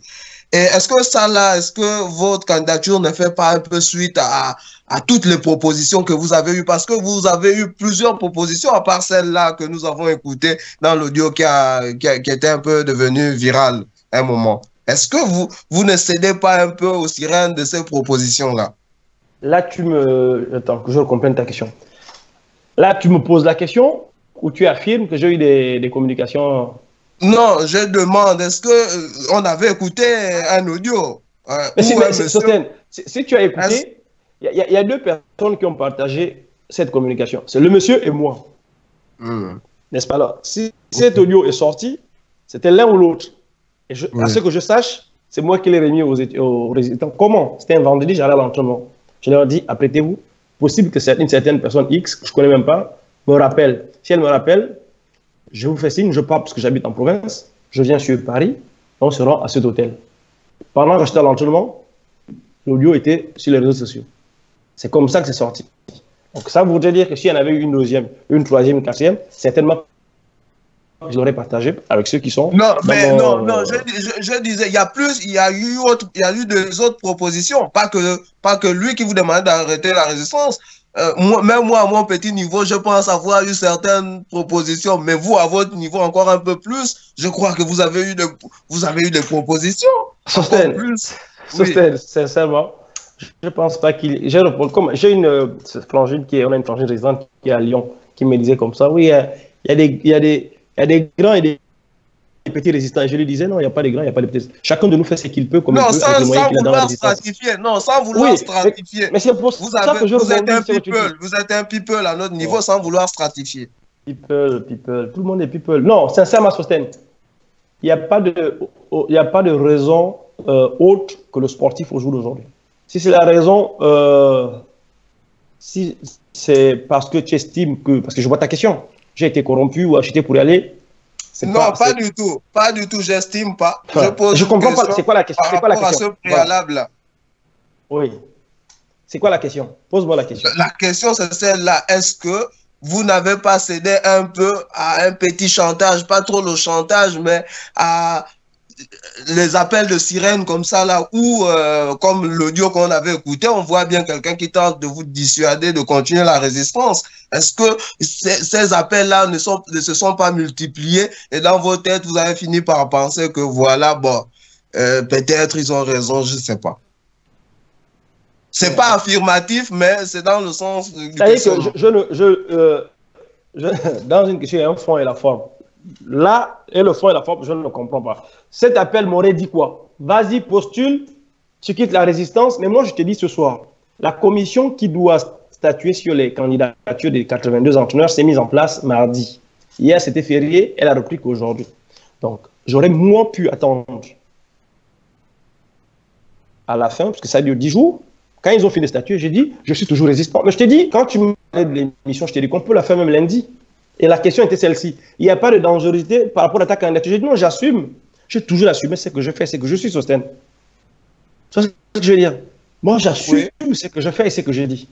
S4: Et est-ce que ça là, est-ce que votre candidature ne fait pas un peu suite à, à toutes les propositions que vous avez eues? Parce que vous avez eu plusieurs propositions, à part celle-là que nous avons écoutée dans l'audio qui, a, qui, était un peu devenu viral un moment. Est-ce que vous, vous ne cédez pas un peu aux sirènes de ces propositions-là?
S3: Là, tu me... Attends, que je comprenne ta question. Là, tu me poses la question ou tu affirmes que j'ai eu des communications
S4: non, je demande, est-ce que euh, on avait écouté un audio?
S3: Euh, mais si, si, tu as écouté, il y, a deux personnes qui ont partagé cette communication. C'est le monsieur et moi. Hmm. N'est-ce pas là? Si cet audio est sorti, c'était l'un ou l'autre. Et à ce que je sache, c'est moi qui l'ai remis aux, aux résidents. Comment? C'était un vendredi, j'allais à l'entraînement. Je leur ai dit, apprêtez-vous. Possible que une certaine personne X, que je ne connais même pas, me rappelle. Si elle me rappelle, je vous fais signe, je pars parce que j'habite en province, je viens sur Paris, on se rend à cet hôtel. Pendant que j'étais à l'entraînement, l'audio était sur les réseaux sociaux. C'est comme ça que c'est sorti. Donc ça voudrait dire que s'il y en avait une deuxième, une troisième, une quatrième, certainement je l'aurais partagé avec ceux qui sont.
S4: Non, mais non, non, je, disais, il y a plus, il y a eu autre, il y a eu des autres propositions, pas que, pas que lui qui vous demande d'arrêter la résistance, euh, moi, même moi, à mon petit niveau, je pense avoir eu certaines propositions, mais vous, à votre niveau encore un peu plus, je crois que vous avez eu, de, vous avez eu des propositions.
S3: Sosten, sincèrement, je pense pas qu'il. J'ai une euh, frangine qui est, on a une frangine résidente qui est à Lyon, qui me disait comme ça, oui, il y a, il y a des, il y a des, il y a des grands et des petits résistants. Je lui disais, non, il n'y a pas de grands, il n'y a pas de petits. Chacun de nous fait ce qu'il peut. Comme
S4: non, sans, sans vouloir stratifier. Non, sans vouloir oui, stratifier. Mais, c'est pour vous ça avez, que je vous êtes un people. Vous êtes un people à notre niveau sans vouloir stratifier.
S3: People, people. Tout le monde est people. Non, sincèrement, Sosten, il n'y a, pas de, il a pas de raison euh, autre que le sportif au jour d'aujourd'hui. Si c'est la raison, euh, si c'est parce que tu estimes que, parce que je vois ta question, j'ai été corrompu ou acheté pour y aller,
S4: Non, pas, du tout. Pas du tout, j'estime pas.
S3: je pose je comprends pas. C'est quoi la question?
S4: C'est quoi la question? ce préalable-là.
S3: Oui. C'est quoi la question? Pose-moi la question.
S4: La question, c'est celle-là. Est-ce que vous n'avez pas cédé un peu à un petit chantage, pas trop le chantage, mais à les appels de sirène comme ça là, ou euh, comme l'audio qu'on avait écouté, on voit bien quelqu'un qui tente de vous dissuader de continuer la résistance. Est-ce que ces, appels-là ne, sont, ne se sont pas multipliés et dans vos têtes, vous avez fini par penser que voilà, bon, euh, peut-être ils ont raison, je ne sais pas. C'est pas affirmatif, mais c'est dans le sens.
S3: Que je, je, euh, je, dans une question, il y a un fond et la forme. Là, et le fond et la forme, je ne comprends pas. Cet appel m'aurait dit quoi? Vas-y, postule, tu quittes la résistance. Mais moi, je te dis ce soir, la commission qui doit statuer sur les candidatures des 82 entraîneurs s'est mise en place mardi. Hier, c'était férié, elle a repris qu'aujourd'hui. Donc, j'aurais moins pu attendre à la fin, parce que ça dure 10 jours, quand ils ont fait les statuts, j'ai dit, je suis toujours résistant. Mais je t'ai dit, quand tu parlais de l'émission, je t'ai dit qu'on peut la faire même lundi. Et la question était celle-ci. Il n'y a pas de dangerosité par rapport à ta candidature. J'ai dit, non, j'assume. J'ai toujours assumé ce que je fais, c'est que je suis Sosten. C'est ce que je veux dire. Moi, j'assume ce que je fais et ce que j'ai dit.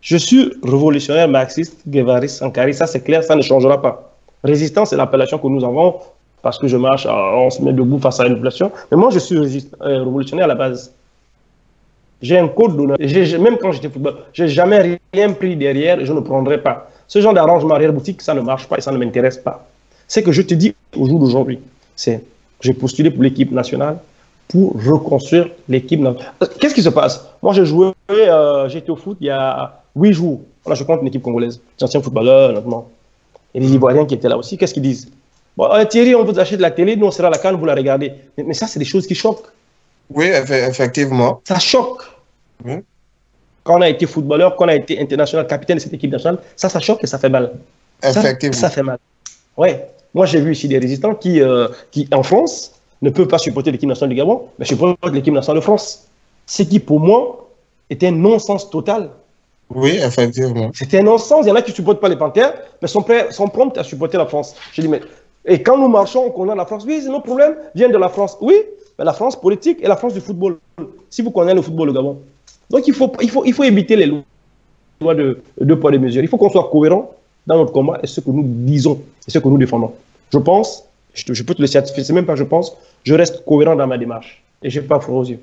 S3: Je suis révolutionnaire, marxiste, guévariste, sankariste, ça c'est clair, ça ne changera pas. Résistance, c'est l'appellation que nous avons parce que je marche, on se met debout face à une inflation. Mais moi, je suis euh, révolutionnaire à la base. J'ai un code d'honneur. Même quand j'étais footballeur, je n'ai jamais rien pris derrière et je ne prendrai pas. Ce genre d'arrangement arrière-boutique, ça ne marche pas et ça ne m'intéresse pas. Ce que je te dis au jour d'aujourd'hui, c'est j'ai postulé pour l'équipe nationale pour reconstruire l'équipe nationale. Euh, qu'est-ce qui se passe? Moi, j'ai joué, euh, j'étais au foot il y a huit jours. Là, je compte une équipe congolaise. J'ancien footballeur, notamment. Et les Ivoiriens qui étaient là aussi, qu'est-ce qu'ils disent? Bon, euh, Thierry, on vous achète de la télé, nous, on sera à la canne, vous la regardez. mais ça, c'est des choses qui choquent.
S4: Oui, effectivement.
S3: Ça choque. Quand on a été footballeur, quand on a été international, capitaine de cette équipe nationale, ça, ça choque et ça fait mal.
S4: Effectivement.
S3: Ça, fait mal. Ouais. Moi, j'ai vu ici des résistants qui, euh, qui, en France, ne peuvent pas supporter l'équipe nationale du Gabon, mais supportent l'équipe nationale de France. Ce qui, pour moi, était un non-sens total.
S4: Oui, effectivement.
S3: C'était un non-sens. Il y en a qui ne supportent pas les Panthères, mais sont, prêts, sont à supporter la France. Je dis, mais. Et quand nous marchons, qu'on a la France, oui, nos problèmes viennent de la France. Oui, la France politique et la France du football. Si vous connaissez le football au Gabon. Donc il faut, il faut, il faut éviter les lois de poids, de mesures. Il faut qu'on soit cohérent dans notre combat et ce que nous disons et ce que nous défendons. Je pense, je, peux te le certifier, c'est même pas je pense, je reste cohérent dans ma démarche et je n'ai pas froid aux yeux.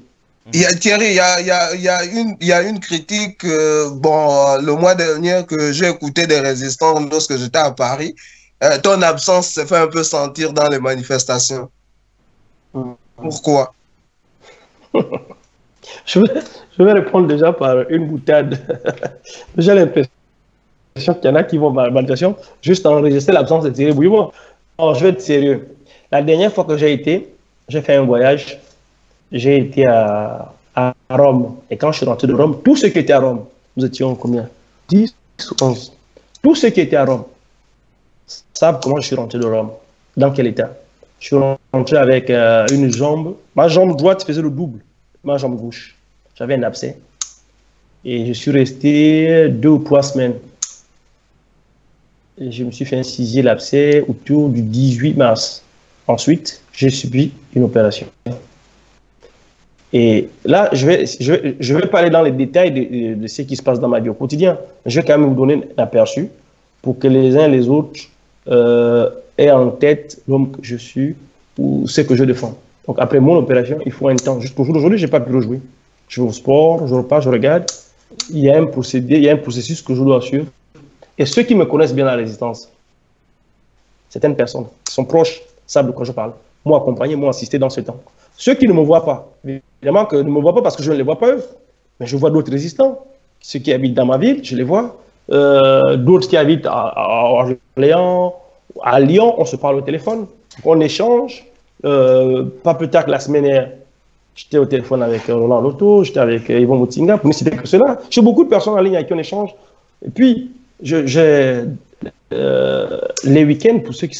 S4: Il y a, Thierry, il y a, il y a, il y a une, il y a une critique, euh, bon, le mois dernier que j'ai écouté des résistants lorsque j'étais à Paris. Euh, ton absence s'est fait un peu sentir dans les manifestations. Hum. Pourquoi?
S3: je, vais, répondre déjà par une boutade. J'ai l'impression qu'il y en a qui vont la juste enregistrer l'absence de Thierry Bouillon. Alors, je vais être sérieux. La dernière fois que j'ai été, j'ai fait un voyage. J'ai été à, à, Rome. Et quand je suis rentré de Rome, tous ceux qui étaient à Rome, nous étions combien? 10 ou 11. Tous ceux qui étaient à Rome savent comment je suis rentré de Rome. Dans quel état? Je suis rentré avec euh, une jambe. Ma jambe droite faisait le double. Ma jambe gauche. J'avais un abcès. Et je suis resté deux ou trois semaines. Et je me suis fait inciser l'abcès autour du 18 mars. Ensuite, j'ai subi une opération. Et là, je vais, je vais, je vais pas aller dans les détails de, ce qui se passe dans ma vie au quotidien. Je vais quand même vous donner un aperçu pour que les uns et les autres euh, et en tête l'homme que je suis ou ce que je défends. Donc après mon opération, il faut un temps. Jusqu'au jour d'aujourd'hui, je n'ai pas pu rejouer. Je vais au sport, je repars, je regarde. Il y a un procédé, il y a un processus que je dois suivre. Et ceux qui me connaissent bien la résistance, certaines personnes qui sont proches savent de quoi je parle. Moi accompagné, moi assisté dans ce temps. Ceux qui ne me voient pas, évidemment que ne me voient pas parce que je ne les vois pas eux, mais je vois d'autres résistants. Ceux qui habitent dans ma ville, je les vois. Euh, d'autres qui habitent à, à Orléans, à Lyon, on se parle au téléphone, on échange. Euh, pas plus tard que la semaine dernière, j'étais au téléphone avec euh, Roland Lotto, j'étais avec euh, Yvon Moutinga, pour ne citer que cela. J'ai beaucoup de personnes en ligne avec qui on échange. Et puis, j'ai les week-ends, pour ceux qui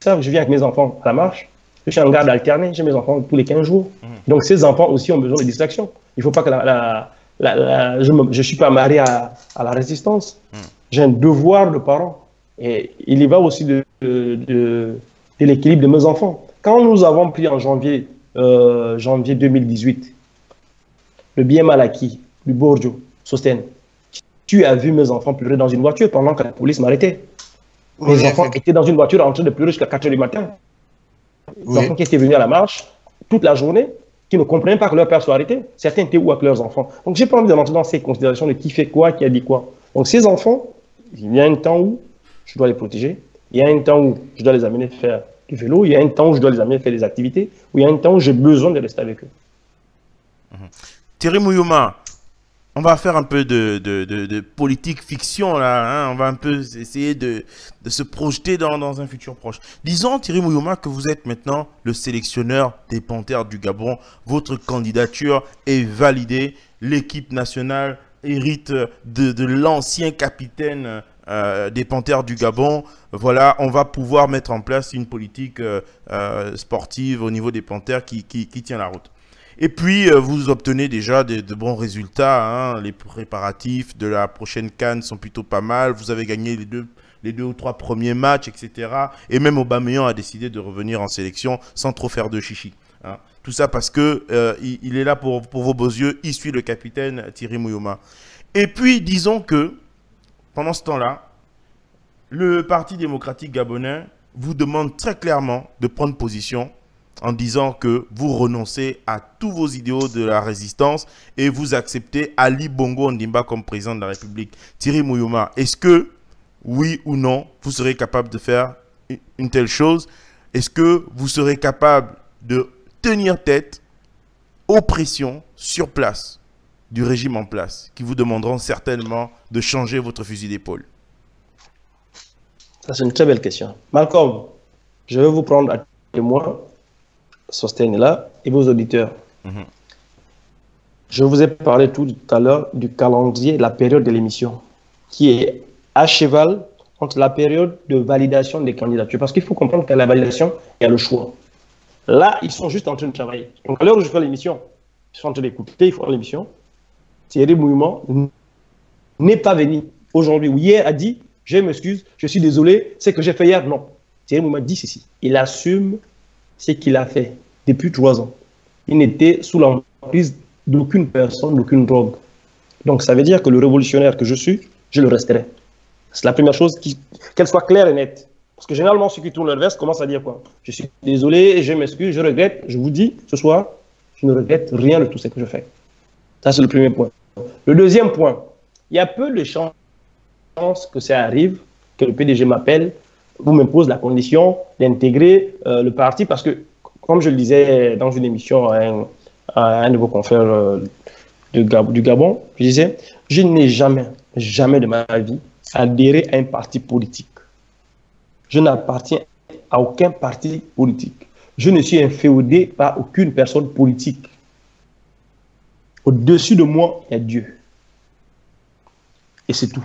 S3: savent, je viens avec mes enfants à la marche. Je suis en garde alternée, j'ai mes enfants tous les 15 jours. Mmh. Donc, ces enfants aussi ont besoin de distraction. Il ne faut pas que la, je ne suis pas marié à, à la résistance. Mmh. J'ai un devoir de parent Et il y va aussi de, de, de, l'équilibre de mes enfants. Quand nous avons pris en janvier, euh, janvier 2018 le bien mal acquis du Borgio, Sosten, tu as vu mes enfants pleurer dans une voiture pendant que la police m'arrêtait. Mes enfants étaient dans une voiture en train de pleurer jusqu'à 4 h du matin. Les enfants qui étaient venus à la marche toute la journée, qui ne comprenaient pas que leur père soit arrêté. Certains étaient où avec leurs enfants? Donc, j'ai pas envie d'entrer dans ces considérations de qui fait quoi, qui a dit quoi. Donc, ces enfants, il y a un temps où je dois les protéger. Il y a un temps où je dois les amener faire vélo. Il y a un temps où je dois les amener faire des activités. Ou il y a un temps où j'ai besoin de rester avec eux.
S2: Thierry Mouyouma, on va faire un peu de, politique fiction là. Hein. On va un peu essayer de, se projeter dans, un futur proche. Disons, Thierry Mouyouma, que vous êtes maintenant le sélectionneur des Panthères du Gabon. Votre candidature est validée. L'équipe nationale hérite de, l'ancien capitaine euh, des Panthères du Gabon. Voilà, on va pouvoir mettre en place une politique euh, euh, sportive au niveau des Panthères qui tient la route. Et puis, vous obtenez déjà de, bons résultats. Hein. Les préparatifs de la prochaine Cannes sont plutôt pas mal. Vous avez gagné les deux, les deux ou trois premiers matchs, etc. Et même Aubameyang a décidé de revenir en sélection sans trop faire de chichi. Hein. Tout ça parce que euh, il, est là pour, vos beaux yeux. Il suit le capitaine Thierry Mouyoma. Et puis, disons que, pendant ce temps-là, le Parti démocratique gabonais vous demande très clairement de prendre position en disant que vous renoncez à tous vos idéaux de la résistance et vous acceptez Ali Bongo Ndimba comme président de la République. Thierry Mouyouma, est-ce que, oui ou non, vous serez capable de faire une telle chose? Est-ce que vous serez capable de tenir tête aux pressions sur place du régime en place qui vous demanderont certainement de changer votre fusil d'épaule
S3: Ça, c'est une très belle question. Malcolm, je vais vous prendre à témoin Sosten est là, et vos auditeurs. Mhm. Je vous ai parlé tout à l'heure du calendrier, la période de l'émission, qui est à cheval entre la période de validation des candidatures. Parce qu'il faut comprendre qu'à la validation, il y a le choix. Là, ils sont juste en train de travailler. Donc, à l'heure où je fais l'émission, ils sont en train d'écouter, ils font l'émission. Thierry Mouvement n'est pas venu aujourd'hui ou hier a dit Je m'excuse, je suis désolé, c'est que j'ai fait hier. Non. Thierry Mouvement dit ceci. Il assume ce qu'il a fait depuis trois ans. Il n'était sous l'emprise d'aucune personne, d'aucune drogue. Donc ça veut dire que le révolutionnaire que je suis, je le resterai. C'est la première chose, qu'elle soit claire et nette. Parce que généralement, ceux qui tournent leur veste commencent à dire quoi? Je suis désolé, je m'excuse, je regrette. Je vous dis ce soir, je ne regrette rien de tout ce que je fais. Ça, c'est le premier point. Le deuxième point, il y a peu de chances que ça arrive, que le PDG m'appelle, vous me la condition d'intégrer euh, le parti parce que comme je le disais dans une émission à un, de vos confrères euh, du Gabon, je disais, je n'ai jamais, jamais de ma vie adhéré à un parti politique. Je n'appartiens à aucun parti politique. Je ne suis inféodé par aucune personne politique. Au-dessus de moi, il y a Dieu. Et c'est tout.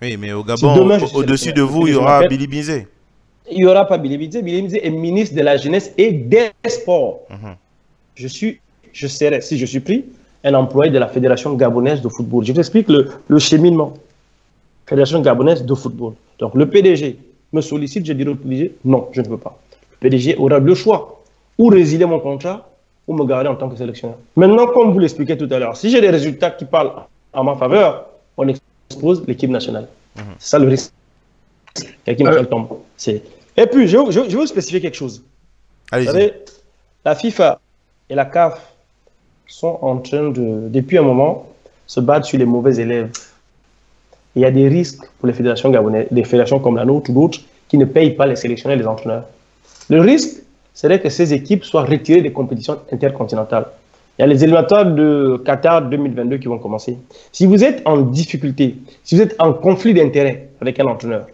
S2: Oui, mais au Gabon, au-dessus de vous, il y aura Billy Bizet
S3: il n'y aura pas Billy Bizet. Billy est ministre de la Jeunesse et des Sports. Mhm. Je suis, je serai, si je suis pris, un employé de la Fédération gabonaise de football. Je vous explique le, le cheminement. Fédération gabonaise de football. Donc le PDG me sollicite, je dirai au PDG, non, je ne veux pas. Le PDG aura le choix ou résilier mon contrat ou me garder en tant que sélectionneur. Maintenant, comme vous l'expliquez tout à l'heure, si j'ai des résultats qui parlent en ma faveur, on expose l'équipe nationale. Mhm. C'est ça le risque. L'équipe nationale tombe. C'est et puis, je, je, veux spécifier quelque chose. Vous savez, la FIFA et la CAF sont en train de, depuis un moment, se battre sur les mauvais élèves. Il y a des risques pour les fédérations gabonaises, des fédérations comme la nôtre ou d'autres, qui ne payent pas les sélectionneurs et les entraîneurs. Le risque serait que ces équipes soient retirées des compétitions intercontinentales. Il y a les éliminatoires de Qatar 2022 qui vont commencer. Si vous êtes en difficulté, si vous êtes en conflit d'intérêts avec un entraîneur,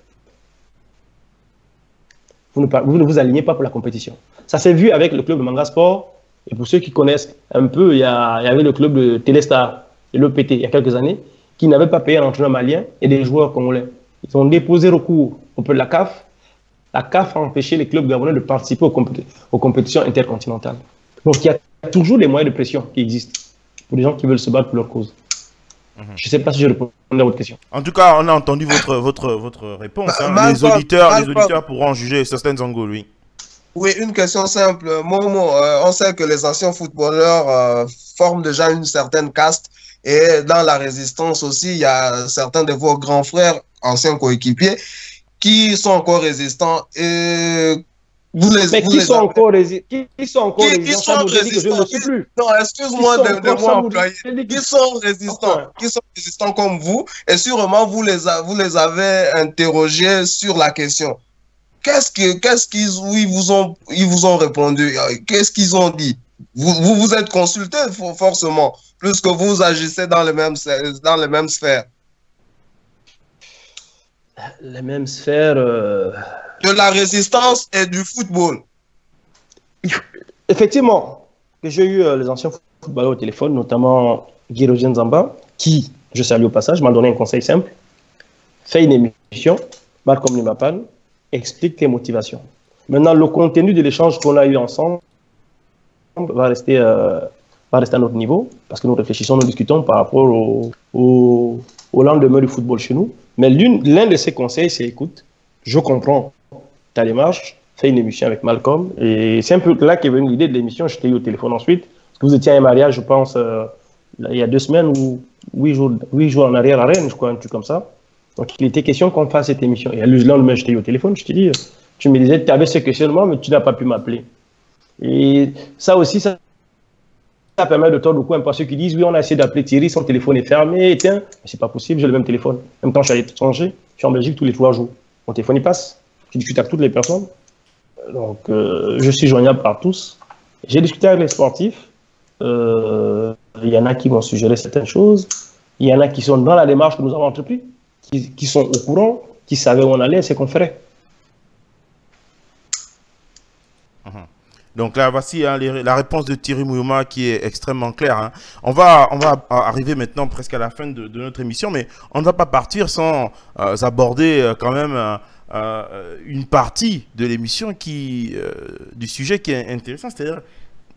S3: vous ne, vous alignez pas pour la compétition. Ça s'est vu avec le club de Manga Sport. Et pour ceux qui connaissent un peu, il y, avait le club de Téléstar et l'EPT il y a quelques années qui n'avaient pas payé un entraîneur malien et des joueurs congolais. Ils ont déposé recours auprès de la CAF. La CAF a empêché les clubs gabonais de participer aux, compétitions intercontinentales. Donc il y a toujours des moyens de pression qui existent pour les gens qui veulent se battre pour leur cause. Je ne sais pas si je réponds à votre question.
S2: En tout cas, on a entendu votre, votre, votre réponse. Hein. Les, auditeurs, les auditeurs pourront juger Sustain Zangoul, oui.
S4: Oui, une question simple. Momo, euh, on sait que les anciens footballeurs euh, forment déjà une certaine caste et dans la résistance aussi, il y a certains de vos grands frères, anciens coéquipiers, qui sont encore résistants et vous les,
S3: Mais
S4: vous
S3: qui
S4: les
S3: sont encore résistants Qui, qui sont encore
S4: Qui- qui
S3: résistants?
S4: Sont
S3: que je ne
S4: résistants?
S3: suis plus.
S4: Non, excuse-moi de, de moi employer. Qui sont résistants,
S3: Enfin.
S4: qui sont résistants comme vous, et sûrement vous les, a- vous les avez interrogés sur la question. Qu'est-ce que, qu'est-ce qu'ils ils vous ont, ils vous ont répondu? Euh, Qu'est-ce qu'ils ont dit? Vous, vous vous êtes consulté for- forcément, plus que vous agissez dans les mêmes, sphères- dans les mêmes sphères.
S3: Les mêmes sphères. euh,
S4: De la résistance et du football.
S3: Effectivement, j'ai eu euh, les anciens footballeurs au téléphone, notamment Guirogène Zamba, qui, je salue au passage, m'a donné un conseil simple. Fais une émission, Malcolm Limapan, explique tes motivations. Maintenant, le contenu de l'échange qu'on a eu ensemble va rester, euh, va rester à notre niveau, parce que nous réfléchissons, nous discutons par rapport au, au, lendemain du football chez nous. Mais l'un de ces conseils, c'est écoute, je comprends ta démarche, fais une émission avec Malcolm. Et c'est un peu là qu'est venue l'idée de l'émission. Je t'ai eu au téléphone ensuite. Vous étiez à un mariage, je pense, euh, il y a deux semaines ou huit jours, huit jours en arrière à Rennes, je crois, un truc comme ça. Donc il était question qu'on fasse cette émission. Et le lendemain, je t'ai eu au téléphone. Je t'ai dit, tu me disais, tu avais ce questionnement, mais tu n'as pas pu m'appeler. Et ça aussi, ça, permet de tordre le cou un peu ceux qui disent, oui, on a essayé d'appeler Thierry, son téléphone est fermé, éteint. Mais c'est pas possible, j'ai le même téléphone. Même quand je suis à l'étranger, je suis en Belgique tous les trois jours. Mon téléphone, il passe. Je discute avec toutes les personnes. Donc, euh, je suis joignable par tous. J'ai discuté avec les sportifs. Euh, Il y en a qui m'ont suggéré certaines choses. Il y en a qui sont dans la démarche que nous avons entreprise, qui, qui sont au courant, qui savaient où on allait, c'est qu'on ferait.
S2: Donc là, voici hein, la réponse de Thierry Mouyouma qui est extrêmement claire. hein. On, va, arriver maintenant presque à la fin de, notre émission, mais on ne va pas partir sans euh, aborder euh, quand même euh, une partie de l'émission qui, du sujet qui est intéressant. C'est-à-dire,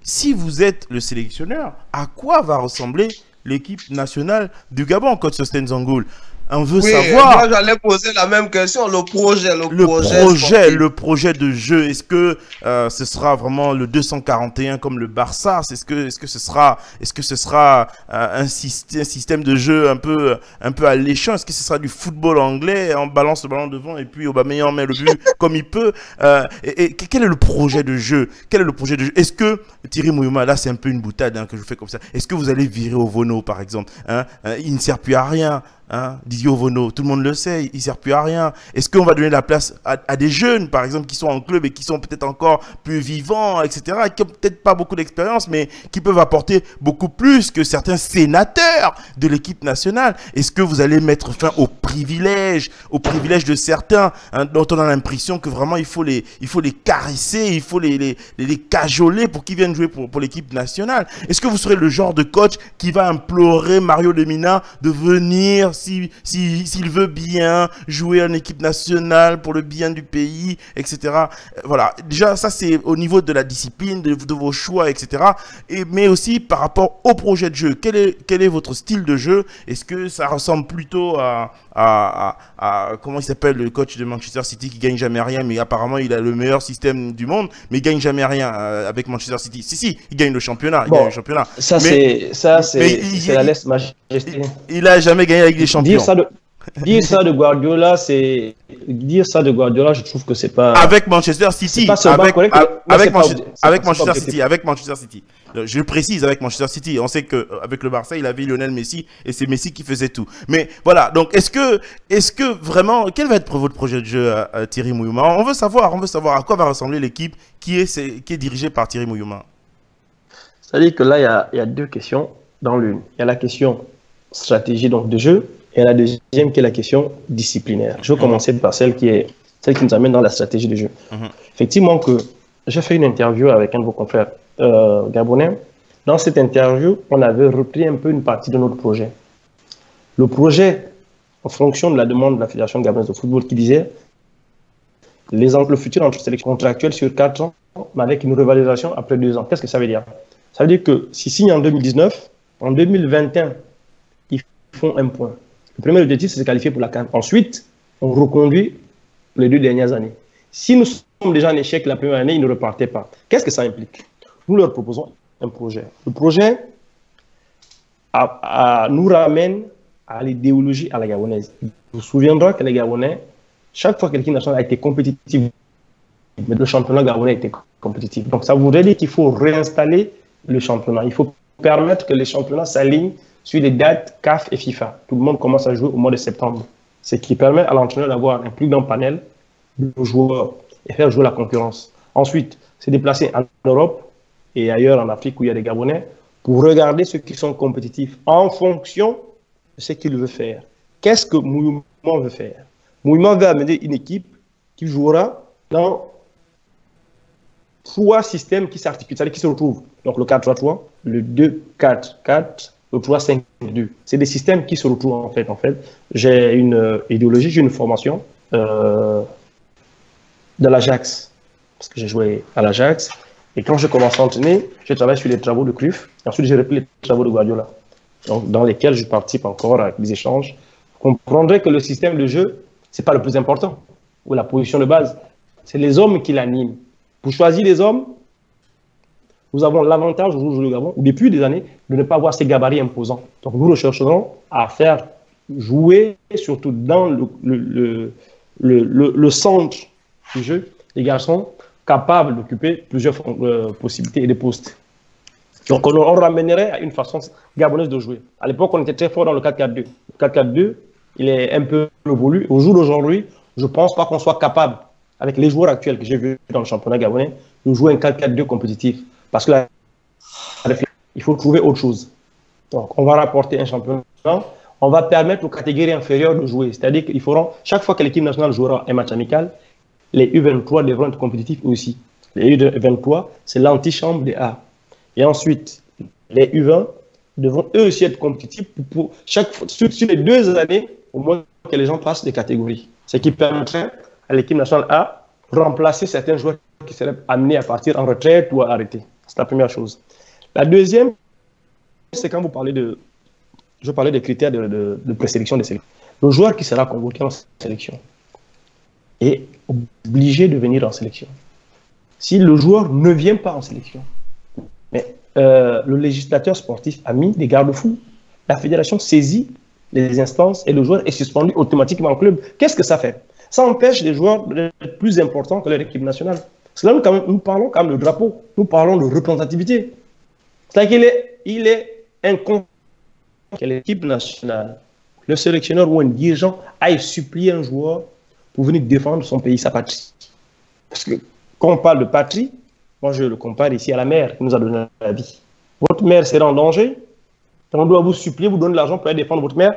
S2: si vous êtes le sélectionneur, à quoi va ressembler l'équipe nationale du Gabon, coach Sosten Zangoul? On veut
S4: Oui,
S2: savoir
S4: moi j'allais poser la même question, le projet, le,
S2: le
S4: projet.
S2: le projet de jeu, est-ce que euh, ce sera vraiment le 241 comme le Barça? Est-ce que, est-ce que ce sera, est-ce que ce sera euh, un, syst- un système de jeu un peu, un peu alléchant? Est-ce que ce sera du football anglais? On balance le ballon devant et puis Aubameyang met le but comme il peut. Euh, et, et quel est le projet de jeu? Quel est le projet de jeu? Est-ce que Thierry Mouyouma, là c'est un peu une boutade hein, que je fais comme ça. Est-ce que vous allez virer au Vono par exemple Hein, Il ne sert plus à rien. Hein, Ovono, tout le monde le sait, il sert plus à rien. Est-ce qu'on va donner la place à, des jeunes, par exemple, qui sont en club et qui sont peut-être encore plus vivants, etc., et qui ont peut-être pas beaucoup d'expérience, mais qui peuvent apporter beaucoup plus que certains sénateurs de l'équipe nationale? Est-ce que vous allez mettre fin aux privilèges, aux privilèges de certains, hein, dont on a l'impression que vraiment il faut les, il faut les caresser, il faut les, les, les, les cajoler pour qu'ils viennent jouer pour, pour l'équipe nationale? Est-ce que vous serez le genre de coach qui va implorer Mario Lemina de venir si, si, s'il veut bien jouer en équipe nationale pour le bien du pays, etc. Euh, Voilà, déjà ça c'est au niveau de la discipline, de, vos choix, etc. Et, mais aussi par rapport au projet de jeu. Quel est, quel est votre style de jeu? Est-ce que ça ressemble plutôt à, à, à- comment il s'appelle le coach de Manchester City qui gagne jamais rien, mais apparemment il a le meilleur système du monde, mais il gagne jamais rien euh, avec Manchester City. Si si, il gagne le championnat, il
S3: Bon.
S2: gagne le championnat.
S3: Ça, c'est ça, c'est la majesté.
S2: Il a jamais gagné avec les champions.
S3: Dire ça de, dire ça de Guardiola, c'est dire ça de Guardiola, je trouve que c'est pas.
S2: avec Manchester City,
S3: pas
S2: avec,
S3: correct,
S2: a-
S3: mais- mais
S2: avec,
S3: c'est pas
S2: Manchester, avec. City, avec Manchester City. Euh, Je le précise avec Manchester City. On sait que euh, avec le Barça, il avait Lionel Messi et c'est Messi qui faisait tout. Mais voilà. Donc est-ce que, est-ce que vraiment, quel va être votre projet de jeu, euh, Thierry Mouyouma On veut savoir, on veut savoir à quoi va ressembler l'équipe qui est, qui est dirigée par Thierry Mouyouma.
S3: C'est-à-dire que là, il y a, il y a deux questions dans l'une. Il y a la question stratégie donc de jeu et la deuxième qui est la question disciplinaire. Je vais commencer par celle qui est celle qui nous amène dans la stratégie de jeu.
S2: Mhm.
S3: Effectivement que j'ai fait une interview avec un de vos confrères euh, gabonais. Dans cette interview, on avait repris un peu une partie de notre projet. Le projet, en fonction de la demande de la Fédération gabonaise de football qui disait les, le futur entre sélection contractuelle sur 4 ans, mais avec une revalorisation après 2 ans. Qu'est-ce que ça veut dire? Ça veut dire que s'il signe en 2019, en 2021, il font un point. Le premier objectif, c'est de se qualifier pour la CAN. Ensuite, on reconduit les deux dernières années. Si nous sommes déjà en échec la première année, ils ne repartaient pas. Qu'est-ce que ça implique? Nous leur proposons un projet. Le projet nous ramène à l'idéologie à la gabonaise. Vous vous souviendrez que les Gabonais, chaque fois que l'équipe nationale a été compétitive, mais le championnat gabonais été compétitif. Donc ça voudrait dire qu'il faut réinstaller le championnat. Il faut permettre que les championnats s'alignent sur les dates CAF et FIFA. Tout le monde commence à jouer au mois de septembre. Ce qui permet à l'entraîneur d'avoir un plus grand panel de joueurs et faire jouer la concurrence. Ensuite, se déplacer en Europe et ailleurs en Afrique où il y a des Gabonais pour regarder ceux qui sont compétitifs en fonction de ce qu'il veut faire. Qu'est-ce que Mouvement veut faire? Mouvement veut amener une équipe qui jouera dans trois systèmes qui s'articulent, qui se retrouvent. Donc le 4-3-3, le 2-4-4, le 3-5-2. C'est des systèmes qui se retrouvent en fait. En fait. J'ai une euh, idéologie, j'ai une formation euh, de l'Ajax, parce que j'ai joué à l'Ajax. Et quand je commence à entraîner, je travaille sur les travaux de Cruyff. Ensuite, j'ai repris les travaux de Guardiola, donc, dans lesquels je participe encore avec des échanges. Vous comprendrez que le système de jeu, c'est pas le plus important, ou la position de base. C'est les hommes qui l'animent. Pour choisir les hommes, nous avons l'avantage, aujourd'hui, Gabon, depuis des années, de ne pas avoir ces gabarits imposants. Donc, nous rechercherons à faire jouer, surtout dans le centre du jeu, les garçons capables d'occuper plusieurs euh, possibilités et des postes. Donc, on, on, ramènerait à une façon gabonaise de jouer. À l'époque, on était très fort dans le 4-4-2. Le 4-4-2, il est un peu évolué. Au jour d'aujourd'hui, je ne pense pas qu'on soit capable, avec les joueurs actuels que j'ai vus dans le championnat gabonais, de jouer un 4-4-2 compétitif. Parce que là, il faut trouver autre chose. Donc, on va rapporter un championnat. On va permettre aux catégories inférieures de jouer. C'est-à-dire qu'il faudra, chaque fois que l'équipe nationale jouera un match amical, les U23 devront être compétitifs aussi. Les U23, c'est l'antichambre des A. Et ensuite, les U20 devront eux aussi être compétitifs pour, chaque sur, les deux années, au moins que les gens passent des catégories. Ce qui permettrait à l'équipe nationale A de remplacer certains joueurs qui seraient amenés à partir en retraite ou à arrêter. C'est la première chose. La deuxième, c'est quand vous parlez de. Je parlais des critères de, présélection des sélections. Le joueur qui sera convoqué en sélection est obligé de venir en sélection. Si le joueur ne vient pas en sélection, mais euh, le législateur sportif a mis des garde-fous, la fédération saisit les instances et le joueur est suspendu automatiquement au club. Qu'est-ce que ça fait? Ça empêche les joueurs d'être plus importants que leur équipe nationale. Nous, quand même, nous parlons quand même de drapeau, nous parlons de représentativité. C'est-à-dire qu'il est, il est que l'équipe nationale, le sélectionneur ou un dirigeant aille supplier un joueur pour venir défendre son pays, sa patrie. Parce que quand on parle de patrie, moi je le compare ici à la mère qui nous a donné la vie. Votre mère sera en danger, on doit vous supplier, vous donner l'argent pour aller défendre votre mère.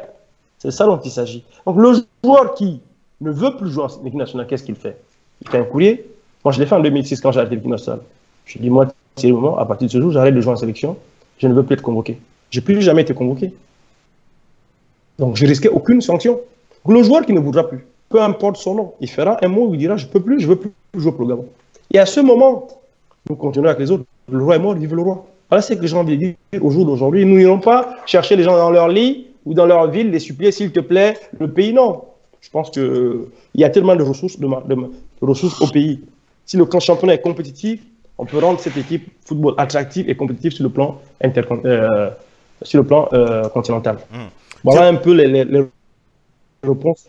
S3: C'est ça dont il s'agit. Donc le joueur qui ne veut plus jouer en équipe nationale, qu'est-ce qu'il fait? Il fait un courrier. Moi je l'ai fait en 2006 quand j'ai arrêté l'équipe nationale. Je dis, moi, c'est le moment, à partir de ce jour, j'arrête de jouer en sélection, je ne veux plus être convoqué. Je n'ai plus jamais été convoqué. Donc, je risquais aucune sanction. Le joueur qui ne voudra plus, peu importe son nom, il fera un mot où il dira, je ne peux plus, je ne veux plus jouer pour le Gabon. Et à ce moment, nous continuons avec les autres. Le roi est mort, vive le roi. Voilà ce que j'ai envie de dire au jour d'aujourd'hui. Nous n'irons pas chercher les gens dans leur lit ou dans leur ville, les supplier, s'il te plaît, le pays, non. Je pense qu'il y a tellement de ressources, au pays. Si le championnat est compétitif, on peut rendre cette équipe football attractive et compétitive sur le plan, euh, sur le plan euh, continental. Mmh. Voilà un peu les, les, les, réponses.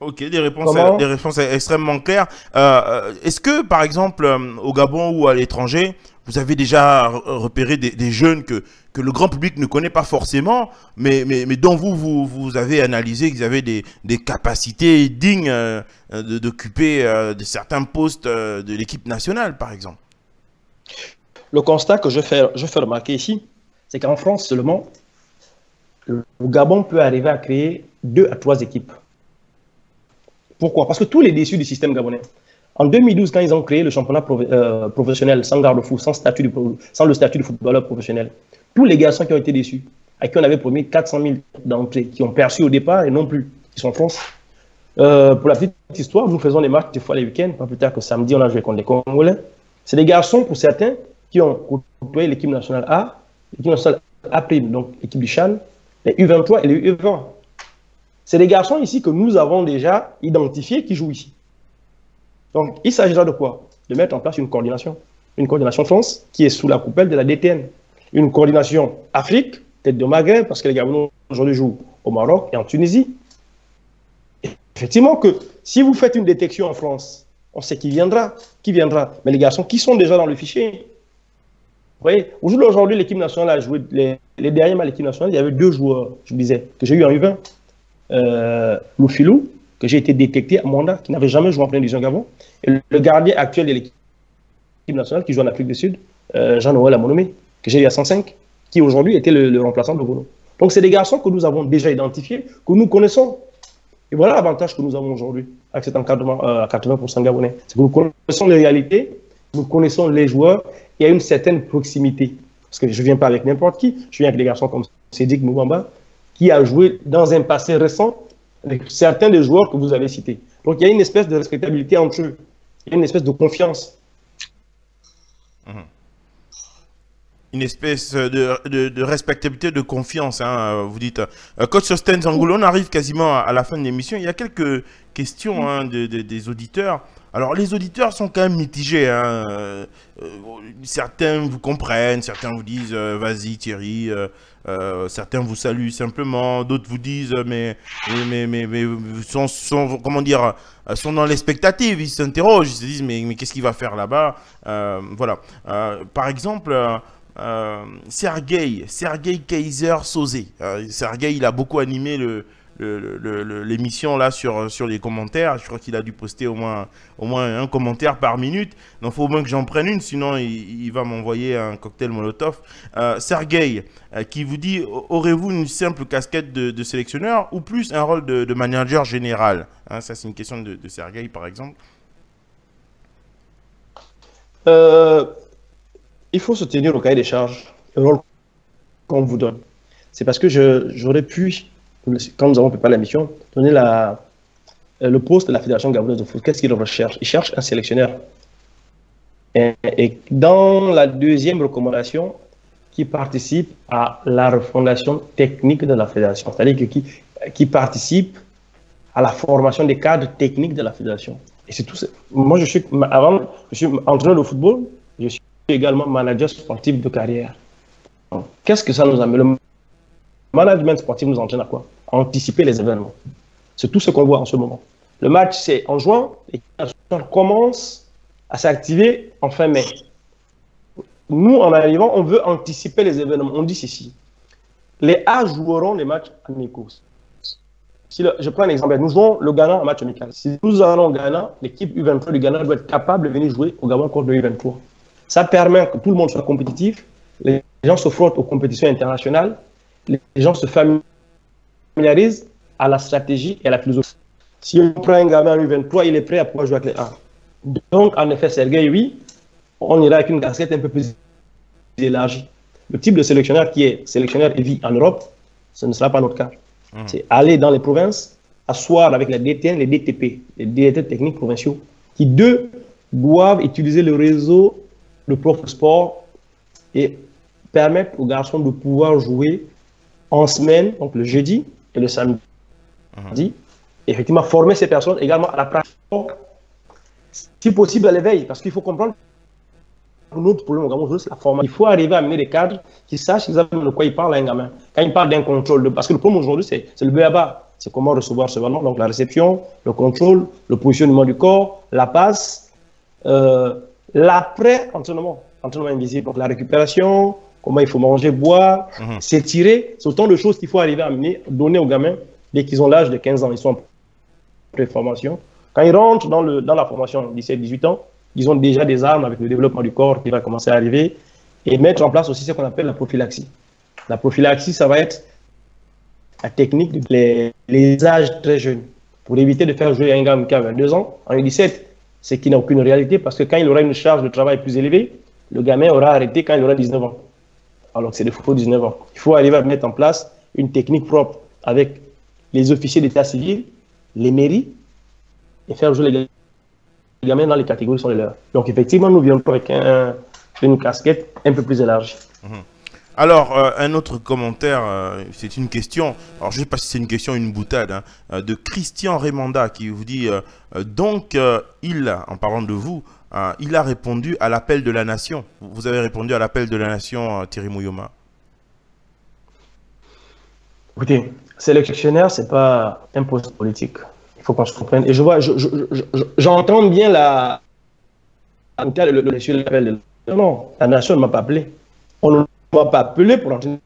S2: Ok, des réponses, des réponses extrêmement claires. Euh, Est-ce que, par exemple, au Gabon ou à l'étranger, vous avez déjà repéré des, des, jeunes que, que le grand public ne connaît pas forcément, mais, dont vous, vous, avez analysé qu'ils avaient des, capacités dignes euh, d'occuper euh, certains postes euh, de l'équipe nationale, par exemple
S3: le constat que je fais, je fais remarquer ici, c'est qu'en France seulement, le Gabon peut arriver à créer deux à trois équipes. Pourquoi? Parce que tous les déçus du système gabonais. En 2012, quand ils ont créé le championnat prof, professionnel sans garde-fou, sans le statut de footballeur professionnel, tous les garçons qui ont été déçus, à qui on avait promis 400 000 d'entrée, qui ont perçu au départ et non plus, qui sont France. Euh, pour la petite histoire, nous faisons des matchs des fois les week-ends, pas plus tard que samedi, on a joué contre les Congolais. C'est des garçons, pour certains, qui ont côtoyé l'équipe nationale A, l'équipe nationale A prime, donc l'équipe du Chan, les U23 et les U20. C'est des garçons ici que nous avons déjà identifiés qui jouent ici. Donc, il s'agira de quoi? De mettre en place une coordination. Une coordination France qui est sous la coupelle de la DTN. Une coordination Afrique, peut-être de Maghreb, parce que les Gabonais aujourd'hui jouent au Maroc et en Tunisie. effectivement que si vous faites une détection en France, on sait qui viendra. Qui viendra Mais les garçons qui sont déjà dans le fichier. Vous voyez, aujourd'hui, l'équipe nationale a joué, les, les derniers matchs de l'équipe nationale, il y avait deux joueurs, je disais, que j'ai eu en U20 euh, Loufilou, que j'ai été détecté à Manda, qui n'avait jamais joué en pleine division Gabon, et le gardien actuel de l'équipe nationale qui joue en Afrique du Sud, euh, Jean-Noël Amonomé, que j'ai eu à 105, qui aujourd'hui était le, remplaçant de Bono. Donc, c'est des garçons que nous avons déjà identifiés, que nous connaissons. Et voilà l'avantage que nous avons aujourd'hui avec cet encadrement euh, à 80% gabonais. C'est que nous connaissons les réalités, nous connaissons les joueurs, et il y a une certaine proximité. Parce que je ne viens pas avec n'importe qui, je viens avec des garçons comme Cédric Moubamba, qui a joué dans un passé récent avec certains des joueurs que vous avez cités. Donc il y a une espèce de respectabilité entre eux, il y a une espèce de confiance.
S2: Mhm. Une espèce de, de, respectabilité, de confiance, hein, vous dites. Euh, Coach Sosten Zangoulou, on arrive quasiment à la fin de l'émission. Il y a quelques questions hein, des auditeurs. Alors, les auditeurs sont quand même mitigés. Hein. Euh, certains vous comprennent, certains vous disent euh, vas-y Thierry, certains vous saluent simplement, d'autres vous disent mais mais mais mais, sont, sont, comment dire sont dans l'expectative, ils s'interrogent, ils se disent mais mais qu'est-ce qu'il va faire là-bas Voilà. Par exemple. Sergei, Sergei Kaiser Sosé. Sergei, il a beaucoup animé l'émission là sur, les commentaires. Je crois qu'il a dû poster au moins, au moins un commentaire par minute. Donc il faut au moins que j'en prenne une, sinon il, va m'envoyer un cocktail Molotov. Euh, Sergei, euh, qui vous dit, aurez-vous une simple casquette de, sélectionneur ou plus un rôle de, manager général? Hein, Ça c'est une question de, de Sergei par exemple.
S3: Euh, il faut se tenir au cahier des charges, le rôle qu'on vous donne. C'est parce que j'aurais pu quand nous avons préparé la mission, donner le poste de la Fédération gabonaise de foot. Qu'est-ce qu'il recherche Il cherche un sélectionneur. Et, dans la deuxième recommandation, qui participe à la refondation technique de la fédération, c'est-à-dire qui, qui participe à la formation des cadres techniques de la fédération. Et c'est tout. Moi, je suis, avant, je suis entraîneur de football, je suis également manager sportif de carrière. Qu'est-ce que ça nous amène? Le management sportif nous entraîne à quoi? Anticiper les événements. C'est tout ce qu'on voit en ce moment. Le match, c'est en juin, et commence à s'activer en fin mai. Nous, en arrivant, on veut anticiper les événements. On dit ceci. Les A joueront les matchs amicaux. Si je prends un exemple, nous jouons le Ghana en match amical. Si nous allons au Ghana, l'équipe U23 du Ghana doit être capable de venir jouer au Gabon contre le U23. Ça permet que tout le monde soit compétitif, les gens se frottent aux compétitions internationales, les gens se familiarisent familiarise à la stratégie et à la philosophie. Si on prend un gamin en U23, il est prêt à pouvoir jouer avec les A. Donc, en effet, Sergei, oui, on ira avec une casquette un peu plus élargie. Le type de sélectionneur qui est sélectionneur et vit en Europe, ce ne sera pas notre cas. Mmh. C'est aller dans les provinces, asseoir avec les DTN, les DTP, les DT techniques provinciaux, qui, deux, doivent utiliser le réseau de profs sport et permettre aux garçons de pouvoir jouer en semaine, donc le jeudi, et le samedi. Uh Effectivement, former ces personnes également à la pratique, si possible à l'éveil, parce qu'il faut comprendre notre problème au Gabon, c'est la formation. Il faut arriver à amener des cadres qui sachent exactement de quoi ils parlent à un gamin. Quand ils parlent d'un contrôle, de... parce que le problème aujourd'hui, c'est le BABA. C'est comment recevoir ce ballon, donc la réception, le contrôle, le positionnement du corps, la passe, euh, l'après-entraînement, entraînement invisible, donc la récupération, comment il faut manger, boire, mhm. s'étirer. C'est autant de choses qu'il faut arriver à amener, donner aux gamins dès qu'ils ont l'âge de 15 ans. Ils sont en pré-formation. Quand ils rentrent dans, le, dans la formation 17-18 ans, ils ont déjà des armes avec le développement du corps qui va commencer à arriver et mettre en place aussi ce qu'on appelle la prophylaxie. La prophylaxie, ça va être la technique des les âges très jeunes pour éviter de faire jouer un gamin qui a 22 ans en 17 c'est qui n'a aucune réalité parce que quand il aura une charge de travail plus élevée, le gamin aura arrêté quand il aura 19 ans alors que c'est des photos 19 ans. Il faut arriver à mettre en place une technique propre avec les officiers d'état civil, les mairies, et faire jouer les gamins dans les catégories qui sont les leurs. Donc effectivement, nous viendrons avec une casquette un peu plus élargie.
S2: Mhm. Alors, euh, un autre commentaire, euh, c'est une question, alors je ne sais pas si c'est une question ou une boutade, hein, euh, de Christian Raymanda qui vous dit, donc il, en parlant de vous, il a répondu à l'appel de la nation. Vous avez répondu à l'appel de la nation, Thierry Mouyoma.
S3: Écoutez, sélectionnaire, ce n'est pas un poste politique. Il faut qu'on se comprenne. Et je vois, j'entends bien la, le, Non, non, la nation ne m'a pas appelé. On pas appelé pour l'entraîner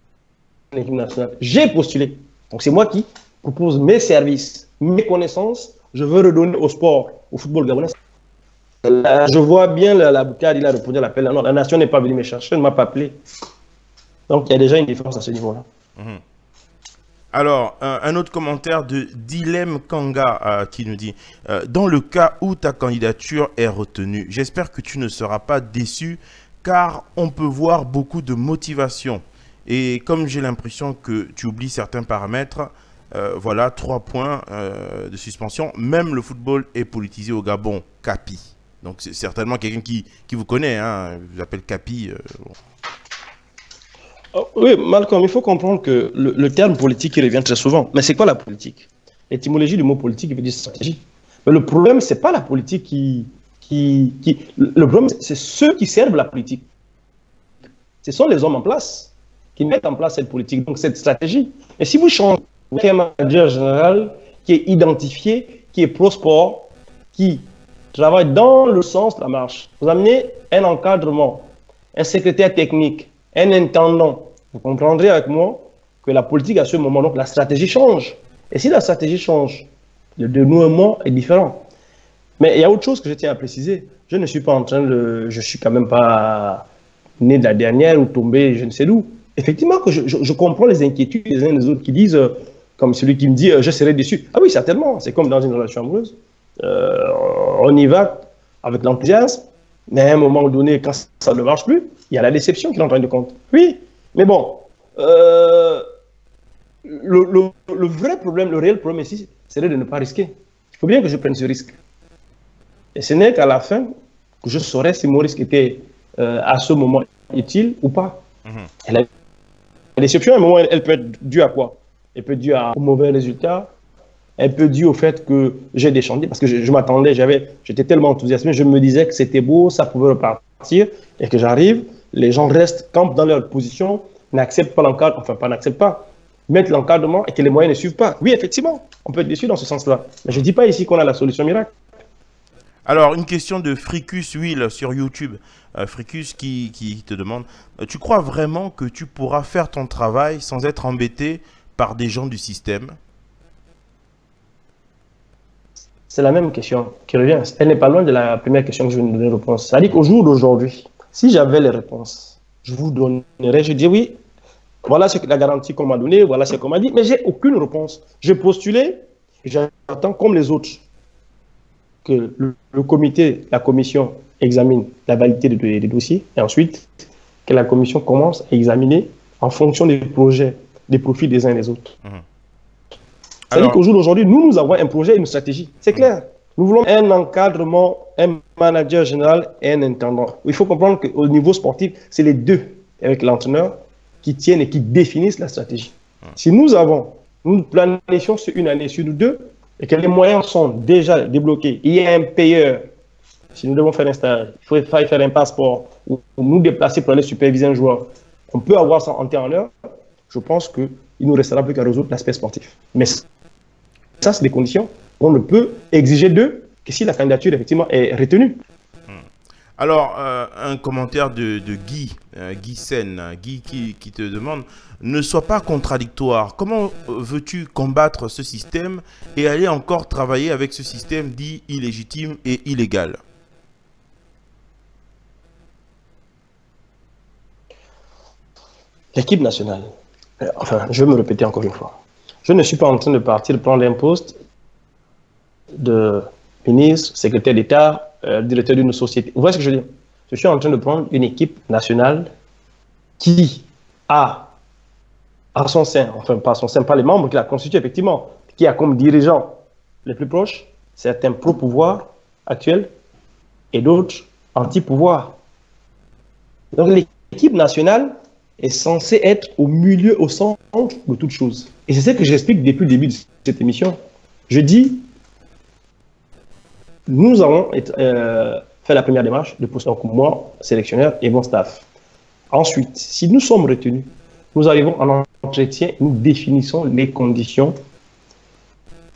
S3: l'équipe nationale. J'ai postulé. Donc c'est moi qui propose mes services, mes connaissances. Je veux redonner au sport, au football gabonais. je vois bien la, la il a répondu à l'appel. Non, la nation n'est pas venue me chercher, ne m'a pas appelé. Donc il y a déjà une différence à ce niveau-là.
S2: Mhm. Alors, un, autre commentaire de Dilem Kanga euh, qui nous dit euh, Dans le cas où ta candidature est retenue, j'espère que tu ne seras pas déçu car on peut voir beaucoup de motivation. Et comme j'ai l'impression que tu oublies certains paramètres, euh, voilà, trois points de suspension. Même le football est politisé au Gabon. Capi. Donc c'est certainement quelqu'un qui, vous connaît, hein, vous appelle Capi.
S3: Oh, oui, Malcolm, il faut comprendre que le, terme politique revient très souvent. Mais c'est quoi la politique? L'étymologie du mot politique veut dire stratégie. Mais le problème, c'est pas la politique qui, qui, qui. Le problème, c'est ceux qui servent la politique. Ce sont les hommes en place qui mettent en place cette politique, donc cette stratégie. Et si vous changez un manager général qui est identifié, qui est pro-sport, qui travaille dans le sens de la marche, vous amenez un encadrement, un secrétaire technique, un intendant, vous comprendrez avec moi que la politique à ce moment, donc la stratégie change. Et si la stratégie change, le dénouement est différent. Mais il y a autre chose que je tiens à préciser. Je ne suis pas en train de. Je suis quand même pas né de la dernière ou tombé je ne sais d'où. Effectivement, que je, comprends les inquiétudes des uns des autres qui disent, euh, comme celui qui me dit, euh, je serai déçu. Ah oui, certainement. C'est comme dans une relation amoureuse. Euh, on y va avec l'enthousiasme, mais à un moment donné, quand ça ne marche plus, il y a la déception qui est en train de compte. Oui, mais bon, euh, le, vrai problème, le réel problème ici, serait de ne pas risquer. Il faut bien que je prenne ce risque. Et ce n'est qu'à la fin que je saurais si risque était euh, à ce moment utile ou pas. Mhm. la, déception, à un moment, elle, peut être due à quoi? Elle peut être due à, au mauvais résultat. Elle peut être due au fait que j'ai déchanté parce que je, je m'attendais, j'étais tellement enthousiasmé, je me disais que c'était beau, ça pouvait repartir, et que j'arrive, les gens restent, campent dans leur position, n'acceptent pas l'encadrement, enfin pas n'acceptent pas, mettent l'encadrement et que les moyens ne suivent pas. Oui, effectivement, on peut être déçu dans ce sens-là. Mais je ne dis pas ici qu'on a la solution miracle.
S2: Alors, une question de Fricus Will sur YouTube. Euh, Fricus qui, te demande, euh, tu crois vraiment que tu pourras faire ton travail sans être embêté par des gens du système?
S3: C'est la même question qui revient. Elle n'est pas loin de la première question que je vais donner réponse. Dit qu'au jour d'aujourd'hui, si j'avais les réponses, je vous donnerais, je dis oui, voilà la garantie qu'on m'a donnée, voilà ce qu'on m'a dit, mais j'ai aucune réponse. J'ai postulé, j'attends comme les autres que le, comité, la commission examine la validité des, dossiers et ensuite que la commission commence à examiner en fonction des projets, des profits des uns et des autres. Mmh. C'est-à-dire qu'au jour d'aujourd'hui, nous, nous avons un projet et une stratégie. C'est clair. Nous voulons un encadrement, un manager général et un intendant. Il faut comprendre qu'au niveau sportif, c'est les deux, avec l'entraîneur, qui tiennent et qui définissent la stratégie. Si nous avons, nous planifions sur une année, sur deux, et que les moyens sont déjà débloqués, il y a un payeur, si nous devons faire un stage, il faut faire un passeport, ou nous déplacer pour aller superviser un joueur, on peut avoir ça en temps en heure, je pense qu'il nous restera plus qu'à résoudre l'aspect sportif. Mais ça, c'est des conditions on ne peut exiger d'eux que si la candidature effectivement est retenue.
S2: Alors, euh, un commentaire de, Guy, euh, Guy Sen, Guy qui, te demande ne sois pas contradictoire. Comment veux-tu combattre ce système et aller encore travailler avec ce système dit illégitime et illégal?
S3: L'équipe nationale, euh, enfin, je vais me répéter encore une fois. Je ne suis pas en train de partir prendre un poste de ministre, secrétaire d'État, euh, directeur d'une société. Vous voyez ce que je veux dire? Je suis en train de prendre une équipe nationale qui a à son sein, enfin pas à son sein, pas les membres qui la constituent effectivement, qui a comme dirigeants les plus proches certains pro-pouvoir actuels et d'autres anti-pouvoir. Donc l'équipe nationale est censé être au milieu, au centre de toute chose. Et c'est ce que j'explique depuis le début de cette émission. Je dis, nous avons euh, fait la première démarche de poster comme moi, sélectionneur, et mon staff. Ensuite, si nous sommes retenus, nous arrivons en entretien, nous définissons les conditions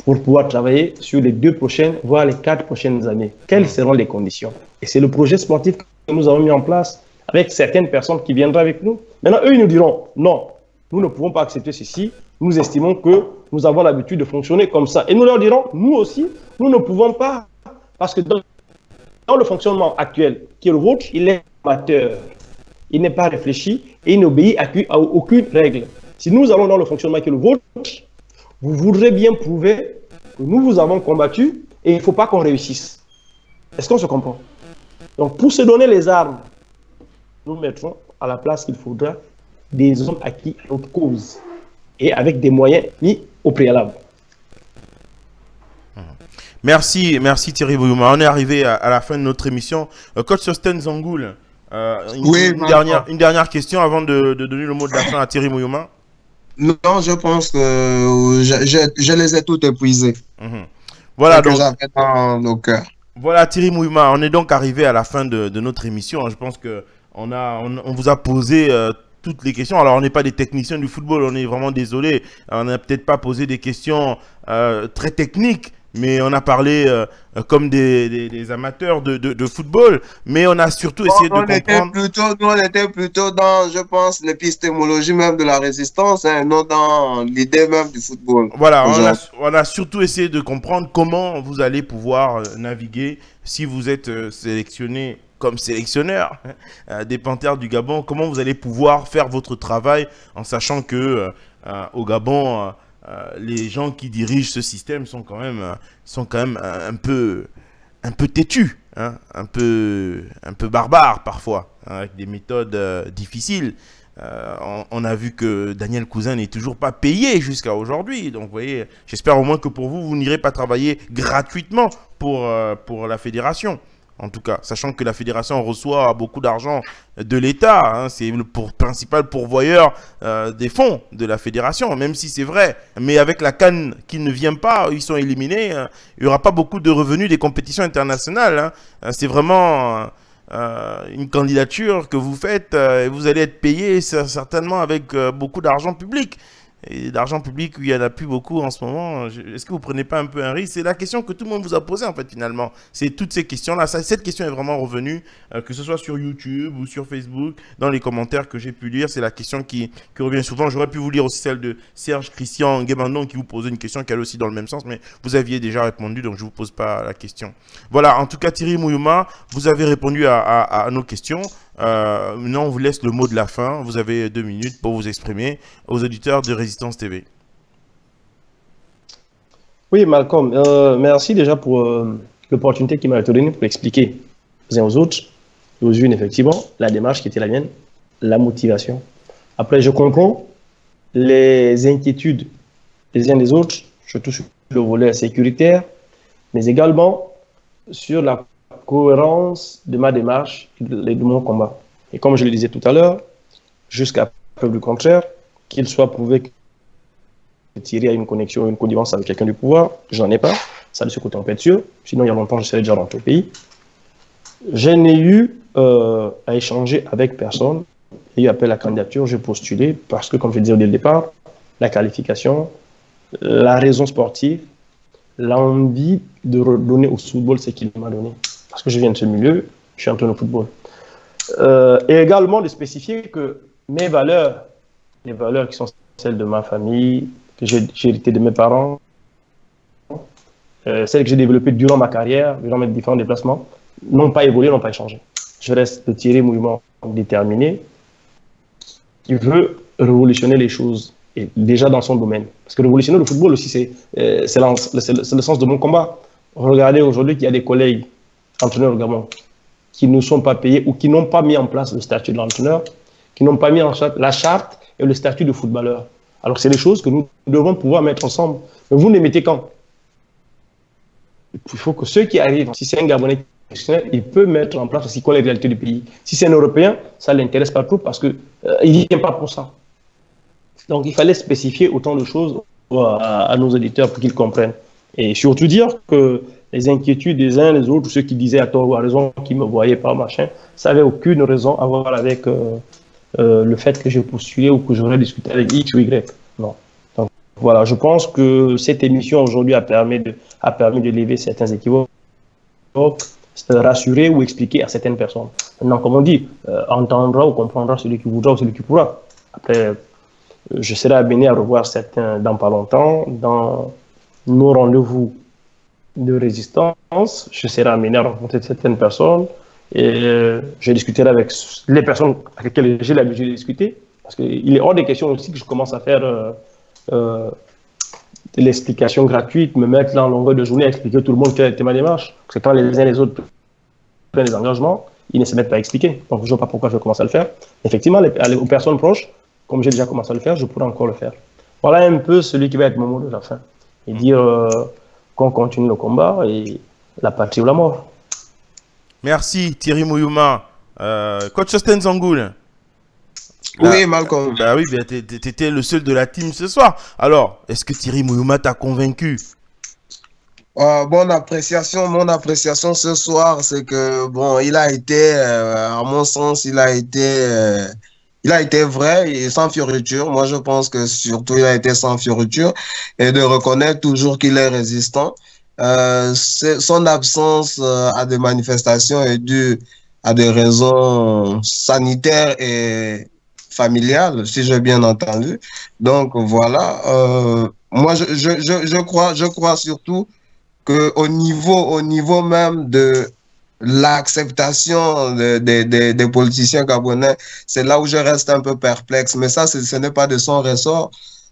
S3: pour pouvoir travailler sur les deux prochaines, voire les quatre prochaines années. Quelles seront les conditions? Et c'est le projet sportif que nous avons mis en place avec certaines personnes qui viendront avec nous. Maintenant, eux, ils nous diront, non, nous ne pouvons pas accepter ceci. Nous estimons que nous avons l'habitude de fonctionner comme ça. Et nous leur dirons, nous aussi, nous ne pouvons pas, parce que dans, le fonctionnement actuel, qui est le vôtre, il est amateur. Il n'est pas réfléchi et il n'obéit à, à, aucune règle. Si nous allons dans le fonctionnement qui est le vôtre, vous voudrez bien prouver que nous vous avons combattu et il ne faut pas qu'on réussisse. Est-ce qu'on se comprend? Donc, pour se donner les armes, nous mettrons à la place qu'il faudra des hommes acquis à notre cause et avec des moyens mis au préalable.
S2: Merci, merci Thierry Bouyouma. On est arrivé à, la fin de notre émission. Euh, coach Sosten Zangoul, euh, une, dernière, une dernière question avant de, donner le mot de la fin à Thierry Bouyouma.
S4: Non, je pense que je, les ai toutes épuisées. Mhm.
S2: Voilà, donc, Voilà, Thierry Mouima, on est donc arrivé à la fin de, notre émission. Je pense que on, a, on, vous a posé euh, toutes les questions. Alors, on n'est pas des techniciens du football, on est vraiment désolé. On n'a peut-être pas posé des questions euh, très techniques, mais on a parlé euh, comme des, amateurs de, football, mais on a surtout essayé de comprendre.
S4: plutôt, nous, on était plutôt dans, je pense, l'épistémologie même de la résistance, hein, non dans l'idée même du football.
S2: Voilà, on a, on a, surtout essayé de comprendre comment vous allez pouvoir naviguer si vous êtes sélectionné comme sélectionneur euh, des Panthères du Gabon, comment vous allez pouvoir faire votre travail en sachant que euh, euh, au Gabon, les gens qui dirigent ce système sont quand même, sont quand même un, peu, un têtus, hein, un, peu, un barbares parfois, hein, avec des méthodes difficiles. on, a vu que Daniel Cousin n'est toujours pas payé jusqu'à aujourd'hui. Donc, voyez, j'espère au moins que pour vous, vous n'irez pas travailler gratuitement pour la fédération en tout cas, sachant que la fédération reçoit beaucoup d'argent de l'État, hein, c'est le principal pourvoyeur euh, des fonds de la fédération, même si c'est vrai. Mais avec la Cannes qui ne vient pas, ils sont éliminés, hein, il n'y aura pas beaucoup de revenus des compétitions internationales. Hein. Euh, c'est vraiment euh, une candidature que vous faites et vous allez être payé certainement avec beaucoup d'argent public et d'argent public, il n'y en a plus beaucoup en ce moment. Est-ce que vous ne prenez pas un peu un risque? C'est la question que tout le monde vous a posée, en fait, finalement. C'est toutes ces questions-là. Cette question est vraiment revenue, euh, que ce soit sur YouTube ou sur Facebook, dans les commentaires que j'ai pu lire. C'est la question qui, revient souvent. J'aurais pu vous lire aussi celle de Serge Christian Guémandon qui vous posait une question qui allait aussi dans le même sens, mais vous aviez déjà répondu, donc je ne vous pose pas la question. Voilà, en tout cas, Thierry Mouyouma, vous avez répondu à nos questions. Euh, maintenant, on vous laisse le mot de la fin. Vous avez deux minutes pour vous exprimer aux auditeurs de Résistance TV.
S3: Oui, Malcolm, euh, merci déjà pour euh, l'opportunité qui m'a été donnée pour expliquer aux uns aux autres, aux unes effectivement, la démarche qui était la mienne, la motivation. Après, je comprends les inquiétudes des uns des autres, surtout sur le volet sécuritaire, mais également sur la cohérence de ma démarche et de, mon combat. Et comme je le disais tout à l'heure, jusqu'à preuve du contraire, qu'il soit prouvé que Thierry a une connexion, une connivence avec quelqu'un du pouvoir, j'en ai pas. Ça, de ce côté, sûr. Sinon, il y a longtemps, je serais déjà tout le pays. Je n'ai eu euh, à échanger avec personne. J'ai eu appel à la candidature, j'ai postulé parce que, comme je le disais dès le départ, la qualification, la raison sportive, l'envie de redonner au football ce qu'il m'a donné parce que je viens de ce milieu, je suis entraîneur de football. Euh, et également de spécifier que mes valeurs, les valeurs qui sont celles de ma famille, que j'ai héritées de mes parents, euh, celles que j'ai développées durant ma carrière, durant mes différents déplacements, n'ont pas évolué, n'ont pas changé. Je reste de tirer mouvement déterminé qui veut révolutionner les choses, et déjà dans son domaine. Parce que révolutionner le football aussi, c'est euh, le sens de mon combat. Regardez aujourd'hui qu'il y a des collègues entraîneurs au Gabon qui ne sont pas payés ou qui n'ont pas mis en place le statut de l'entraîneur, qui n'ont pas mis en place la charte et le statut de footballeur. Alors, c'est des choses que nous devons pouvoir mettre ensemble. Mais vous les mettez quand? Il faut que ceux qui arrivent, si c'est un Gabonais il peut mettre en place aussi quoi les réalités du pays. Si c'est un Européen, ça ne l'intéresse pas trop parce qu'il euh, vient pas pour ça. Donc il fallait spécifier autant de choses à, nos éditeurs pour qu'ils comprennent. Et surtout dire que les inquiétudes des uns des autres, ceux qui disaient à tort ou à raison, qui me voyaient pas, machin, ça n'avait aucune raison à voir avec euh, euh, le fait que j'ai postulé ou que j'aurais discuté avec X ou Y. Non. Donc voilà, je pense que cette émission aujourd'hui a permis de, a permis de lever certains équivoques, rassurer ou expliquer à certaines personnes. Maintenant, comme on dit, euh, entendra ou comprendra celui qui voudra ou celui qui pourra. Après, je serai amené à revoir certains dans pas longtemps. Dans nos rendez-vous de résistance, je serai amené à rencontrer certaines personnes et euh, je discuterai avec les personnes avec lesquelles j'ai l'habitude de discuter. Parce qu'il est hors des questions aussi que je commence à faire euh, euh, de l'explication gratuite, me mettre là en longueur de journée à expliquer tout le monde quelle était ma démarche. Parce que quand les uns et les autres prennent des engagements, ils ne se mettent pas à expliquer. Donc je ne vois pas pourquoi je commence à le faire. Effectivement, aux personnes proches, comme j'ai déjà commencé à le faire, je pourrais encore le faire. Voilà un peu celui qui va être mon mot de la fin. Et dire qu'on continue le combat et la patrie ou la mort.
S2: Merci Thierry Mouyuma. Euh, coach Austin Zangoul.
S4: Oui, Malcolm.
S2: Bah oui, tu étais le seul de la team ce soir. Alors, est-ce que Thierry Mouyuma t'a convaincu?
S4: Euh, mon appréciation, mon appréciation ce soir, c'est que bon, il a été, à mon sens, il a été il a été vrai et sans fioriture. Moi, je pense que surtout, il a été sans fioriture et de reconnaître toujours qu'il est résistant. Euh, son absence euh, à des manifestations est due à des raisons sanitaires et familiales, si j'ai bien entendu. Donc voilà, euh, moi je, je, crois, je crois surtout que au niveau, au niveau même de l'acceptation des politiciens gabonais, c'est là où je reste un peu perplexe. Mais ça, ce n'est pas de son ressort.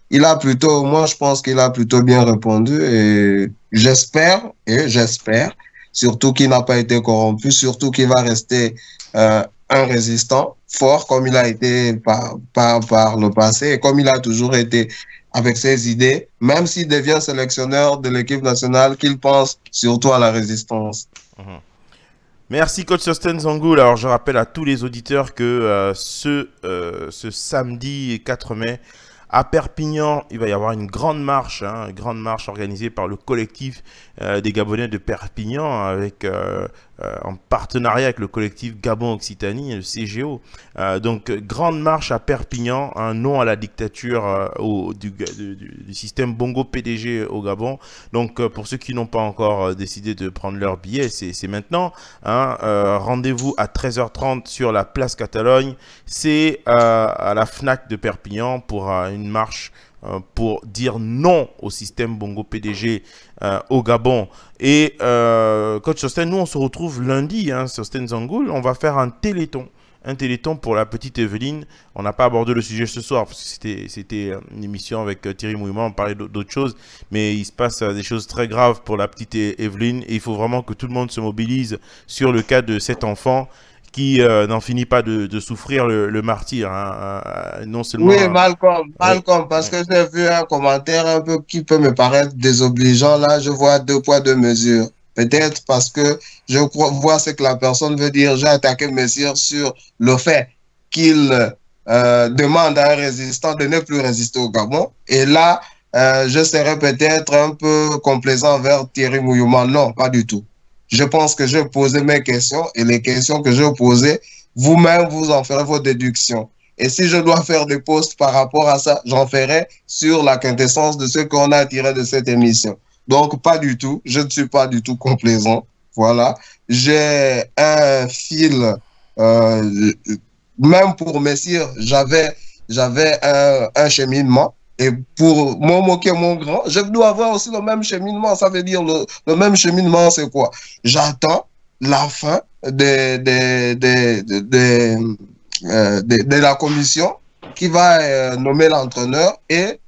S4: Il a plutôt, moi, je pense qu'il a plutôt bien répondu et j'espère, et j'espère, surtout qu'il n'a pas été corrompu, surtout qu'il va rester euh, un résistant fort comme il a été par, le passé et comme il a toujours été avec ses idées, même s'il devient sélectionneur de l'équipe nationale, qu'il pense surtout à la résistance. Mhm.
S2: Merci coach Sosten Zangoul. Alors je rappelle à tous les auditeurs que euh, ce, euh, ce samedi 4 mai, à Perpignan, il va y avoir une grande marche, hein, une grande marche organisée par le collectif euh, des Gabonais de Perpignan avec euh, euh, en partenariat avec le collectif Gabon Occitanie, le CGO. donc grande marche à Perpignan, un nom à la dictature au, du, système Bongo PDG au Gabon. Donc pour ceux qui n'ont pas encore décidé de prendre leur billet, c'est maintenant. Hein, Rendez-vous à 13h30 sur la place Catalogne. C'est à la FNAC de Perpignan pour une marche euh, pour dire non au système Bongo PDG euh, au Gabon. Et euh, Coach Sosten, nous on se retrouve lundi, hein, Sosten Zangoul, on va faire un téléthon. Un téléthon pour la petite Evelyne. On n'a pas abordé le sujet ce soir parce que c'était une émission avec Thierry Mouillement, on parlait d'autres choses. Mais il se passe des choses très graves pour la petite Evelyne et il faut vraiment que tout le monde se mobilise sur le cas de cet enfant qui euh, n'en finit pas de, souffrir le, martyr. Hein, euh, non seulement,
S4: oui, Malcolm, Malcolm parce que j'ai vu un commentaire un peu qui peut me paraître désobligeant. Là, je vois deux poids, deux mesures. Peut-être parce que je vois ce que la personne veut dire. J'ai attaqué Messire sur le fait qu'il euh, demande à un résistant de ne plus résister au Gabon. Et là, je serais peut-être un peu complaisant vers Thierry Mouillouman. Non, pas du tout je pense que je poser mes questions et les questions que je poser, vous-même, vous en ferez vos déductions. Et si je dois faire des posts par rapport à ça, j'en ferai sur la quintessence de ce qu'on a tiré de cette émission. Donc, pas du tout. Je ne suis pas du tout complaisant. Voilà. J'ai un fil, euh, même pour Messire, j'avais, un cheminement et pour mon moquer mon grand, je dois avoir aussi le même cheminement. Ça veut dire le, même cheminement, c'est quoi? J'attends la fin de, de, de, de, la commission qui va euh, nommer l'entraîneur et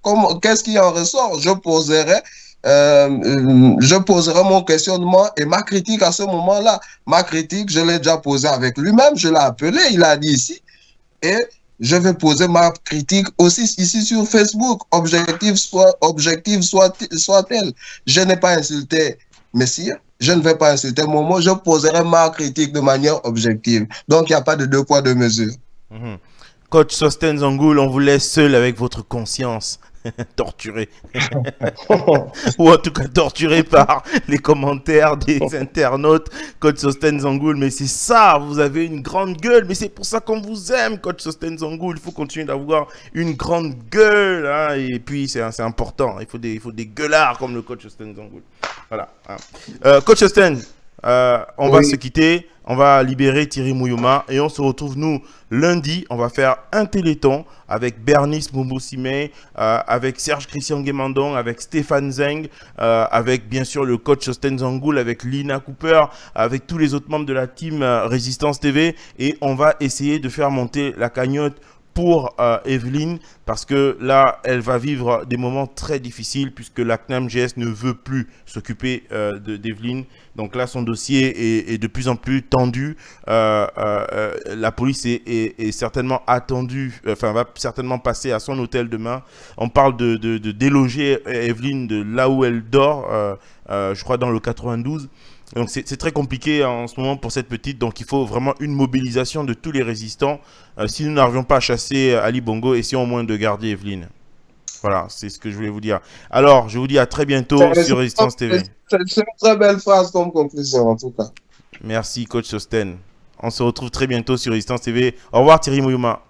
S4: qu'est-ce qui en ressort? Je poserai euh, je poserai mon questionnement et ma critique à ce moment-là. Ma critique, je l'ai déjà posée avec lui-même, je l'ai appelé, il a dit ici. Et je vais poser ma critique aussi ici sur Facebook. Objectif soit, objectif soit, soit-elle. Je n'ai pas insulté Messire, je ne vais pas insulter mon mot, je poserai ma critique de manière objective. Donc, il n'y a pas de deux poids, deux mesures.
S2: Mhm. Coach Sosten Zangoul, on vous laisse seul avec votre conscience. torturé. Ou en tout cas torturé par les commentaires des internautes. Coach Sosten Zangoul, mais c'est ça, vous avez une grande gueule. Mais c'est pour ça qu'on vous aime, Coach Sosten Zangoul. Il faut continuer d'avoir une grande gueule. Hein. Et puis, c'est important. Il faut, des, il faut des gueulards comme le Coach Sosten Zangoul. Voilà. Hein. Euh, Coach Sosten, euh, on va se quitter. On va libérer Thierry Mouyouma et on se retrouve nous lundi. On va faire un téléthon avec Bernice Moumoussime, euh, avec Serge Christian Guémandon, avec Stéphane Zeng, euh, avec bien sûr le coach Osten Zangoul, avec Lina Cooper, avec tous les autres membres de la team euh, Résistance TV et on va essayer de faire monter la cagnotte pour euh, Evelyne parce que là, elle va vivre des moments très difficiles puisque la CNAMGS ne veut plus s'occuper euh, d'Evelyne. Donc là, son dossier est, de plus en plus tendu. Euh, la police est, certainement attendue, enfin va certainement passer à son hôtel demain. On parle de, de déloger Evelyne de là où elle dort, je crois dans le 92. Donc c'est très compliqué en ce moment pour cette petite. Donc il faut vraiment une mobilisation de tous les résistants. Euh, si nous n'arrivions pas à chasser Ali Bongo, essayons au moins de garder Evelyne. Voilà, c'est ce que je voulais vous dire. Alors, je vous dis à très bientôt sur Résistance TV.
S4: C'est une très belle phrase comme conclusion en tout cas.
S2: Merci coach Sosten. On se retrouve très bientôt sur Résistance TV. Au revoir Thierry Mouyouma.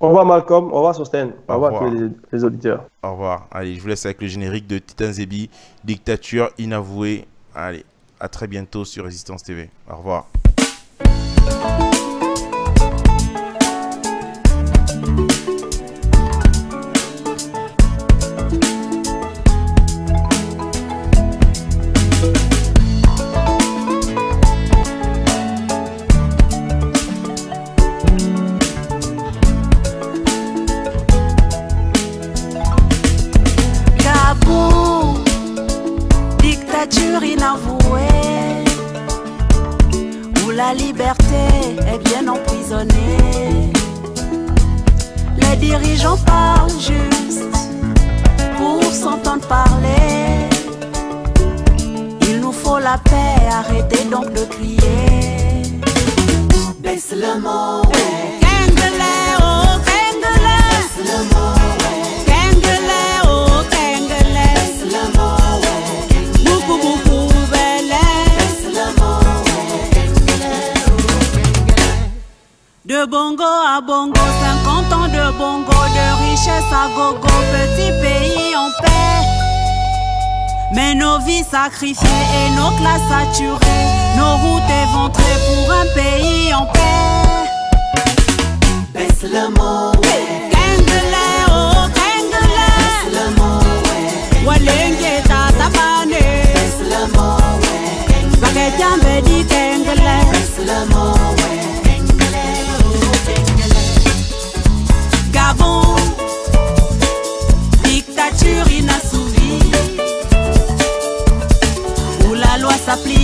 S3: Au revoir Malcolm, au revoir Sosten, au, revoir, tous les, les, auditeurs.
S2: Au revoir. Allez, je vous laisse avec le générique de Titan Zebi, dictature inavouée. Allez. À très bientôt sur Résistance TV. Au revoir.
S1: La liberté est bien emprisonnée. Les dirigeants parlent juste pour s'entendre parler. Il nous faut la paix, arrêtez donc de crier. Baisse le oh, nos vies sacrifiées et nos classes saturées, nos routes éventrées pour un pays en paix. Baisse le mot, Kengele, oh Kengele. Baisse le mot, Walenge tatabane. Baisse le mot, Baguette dit Kengele. Baisse le mot, dictature la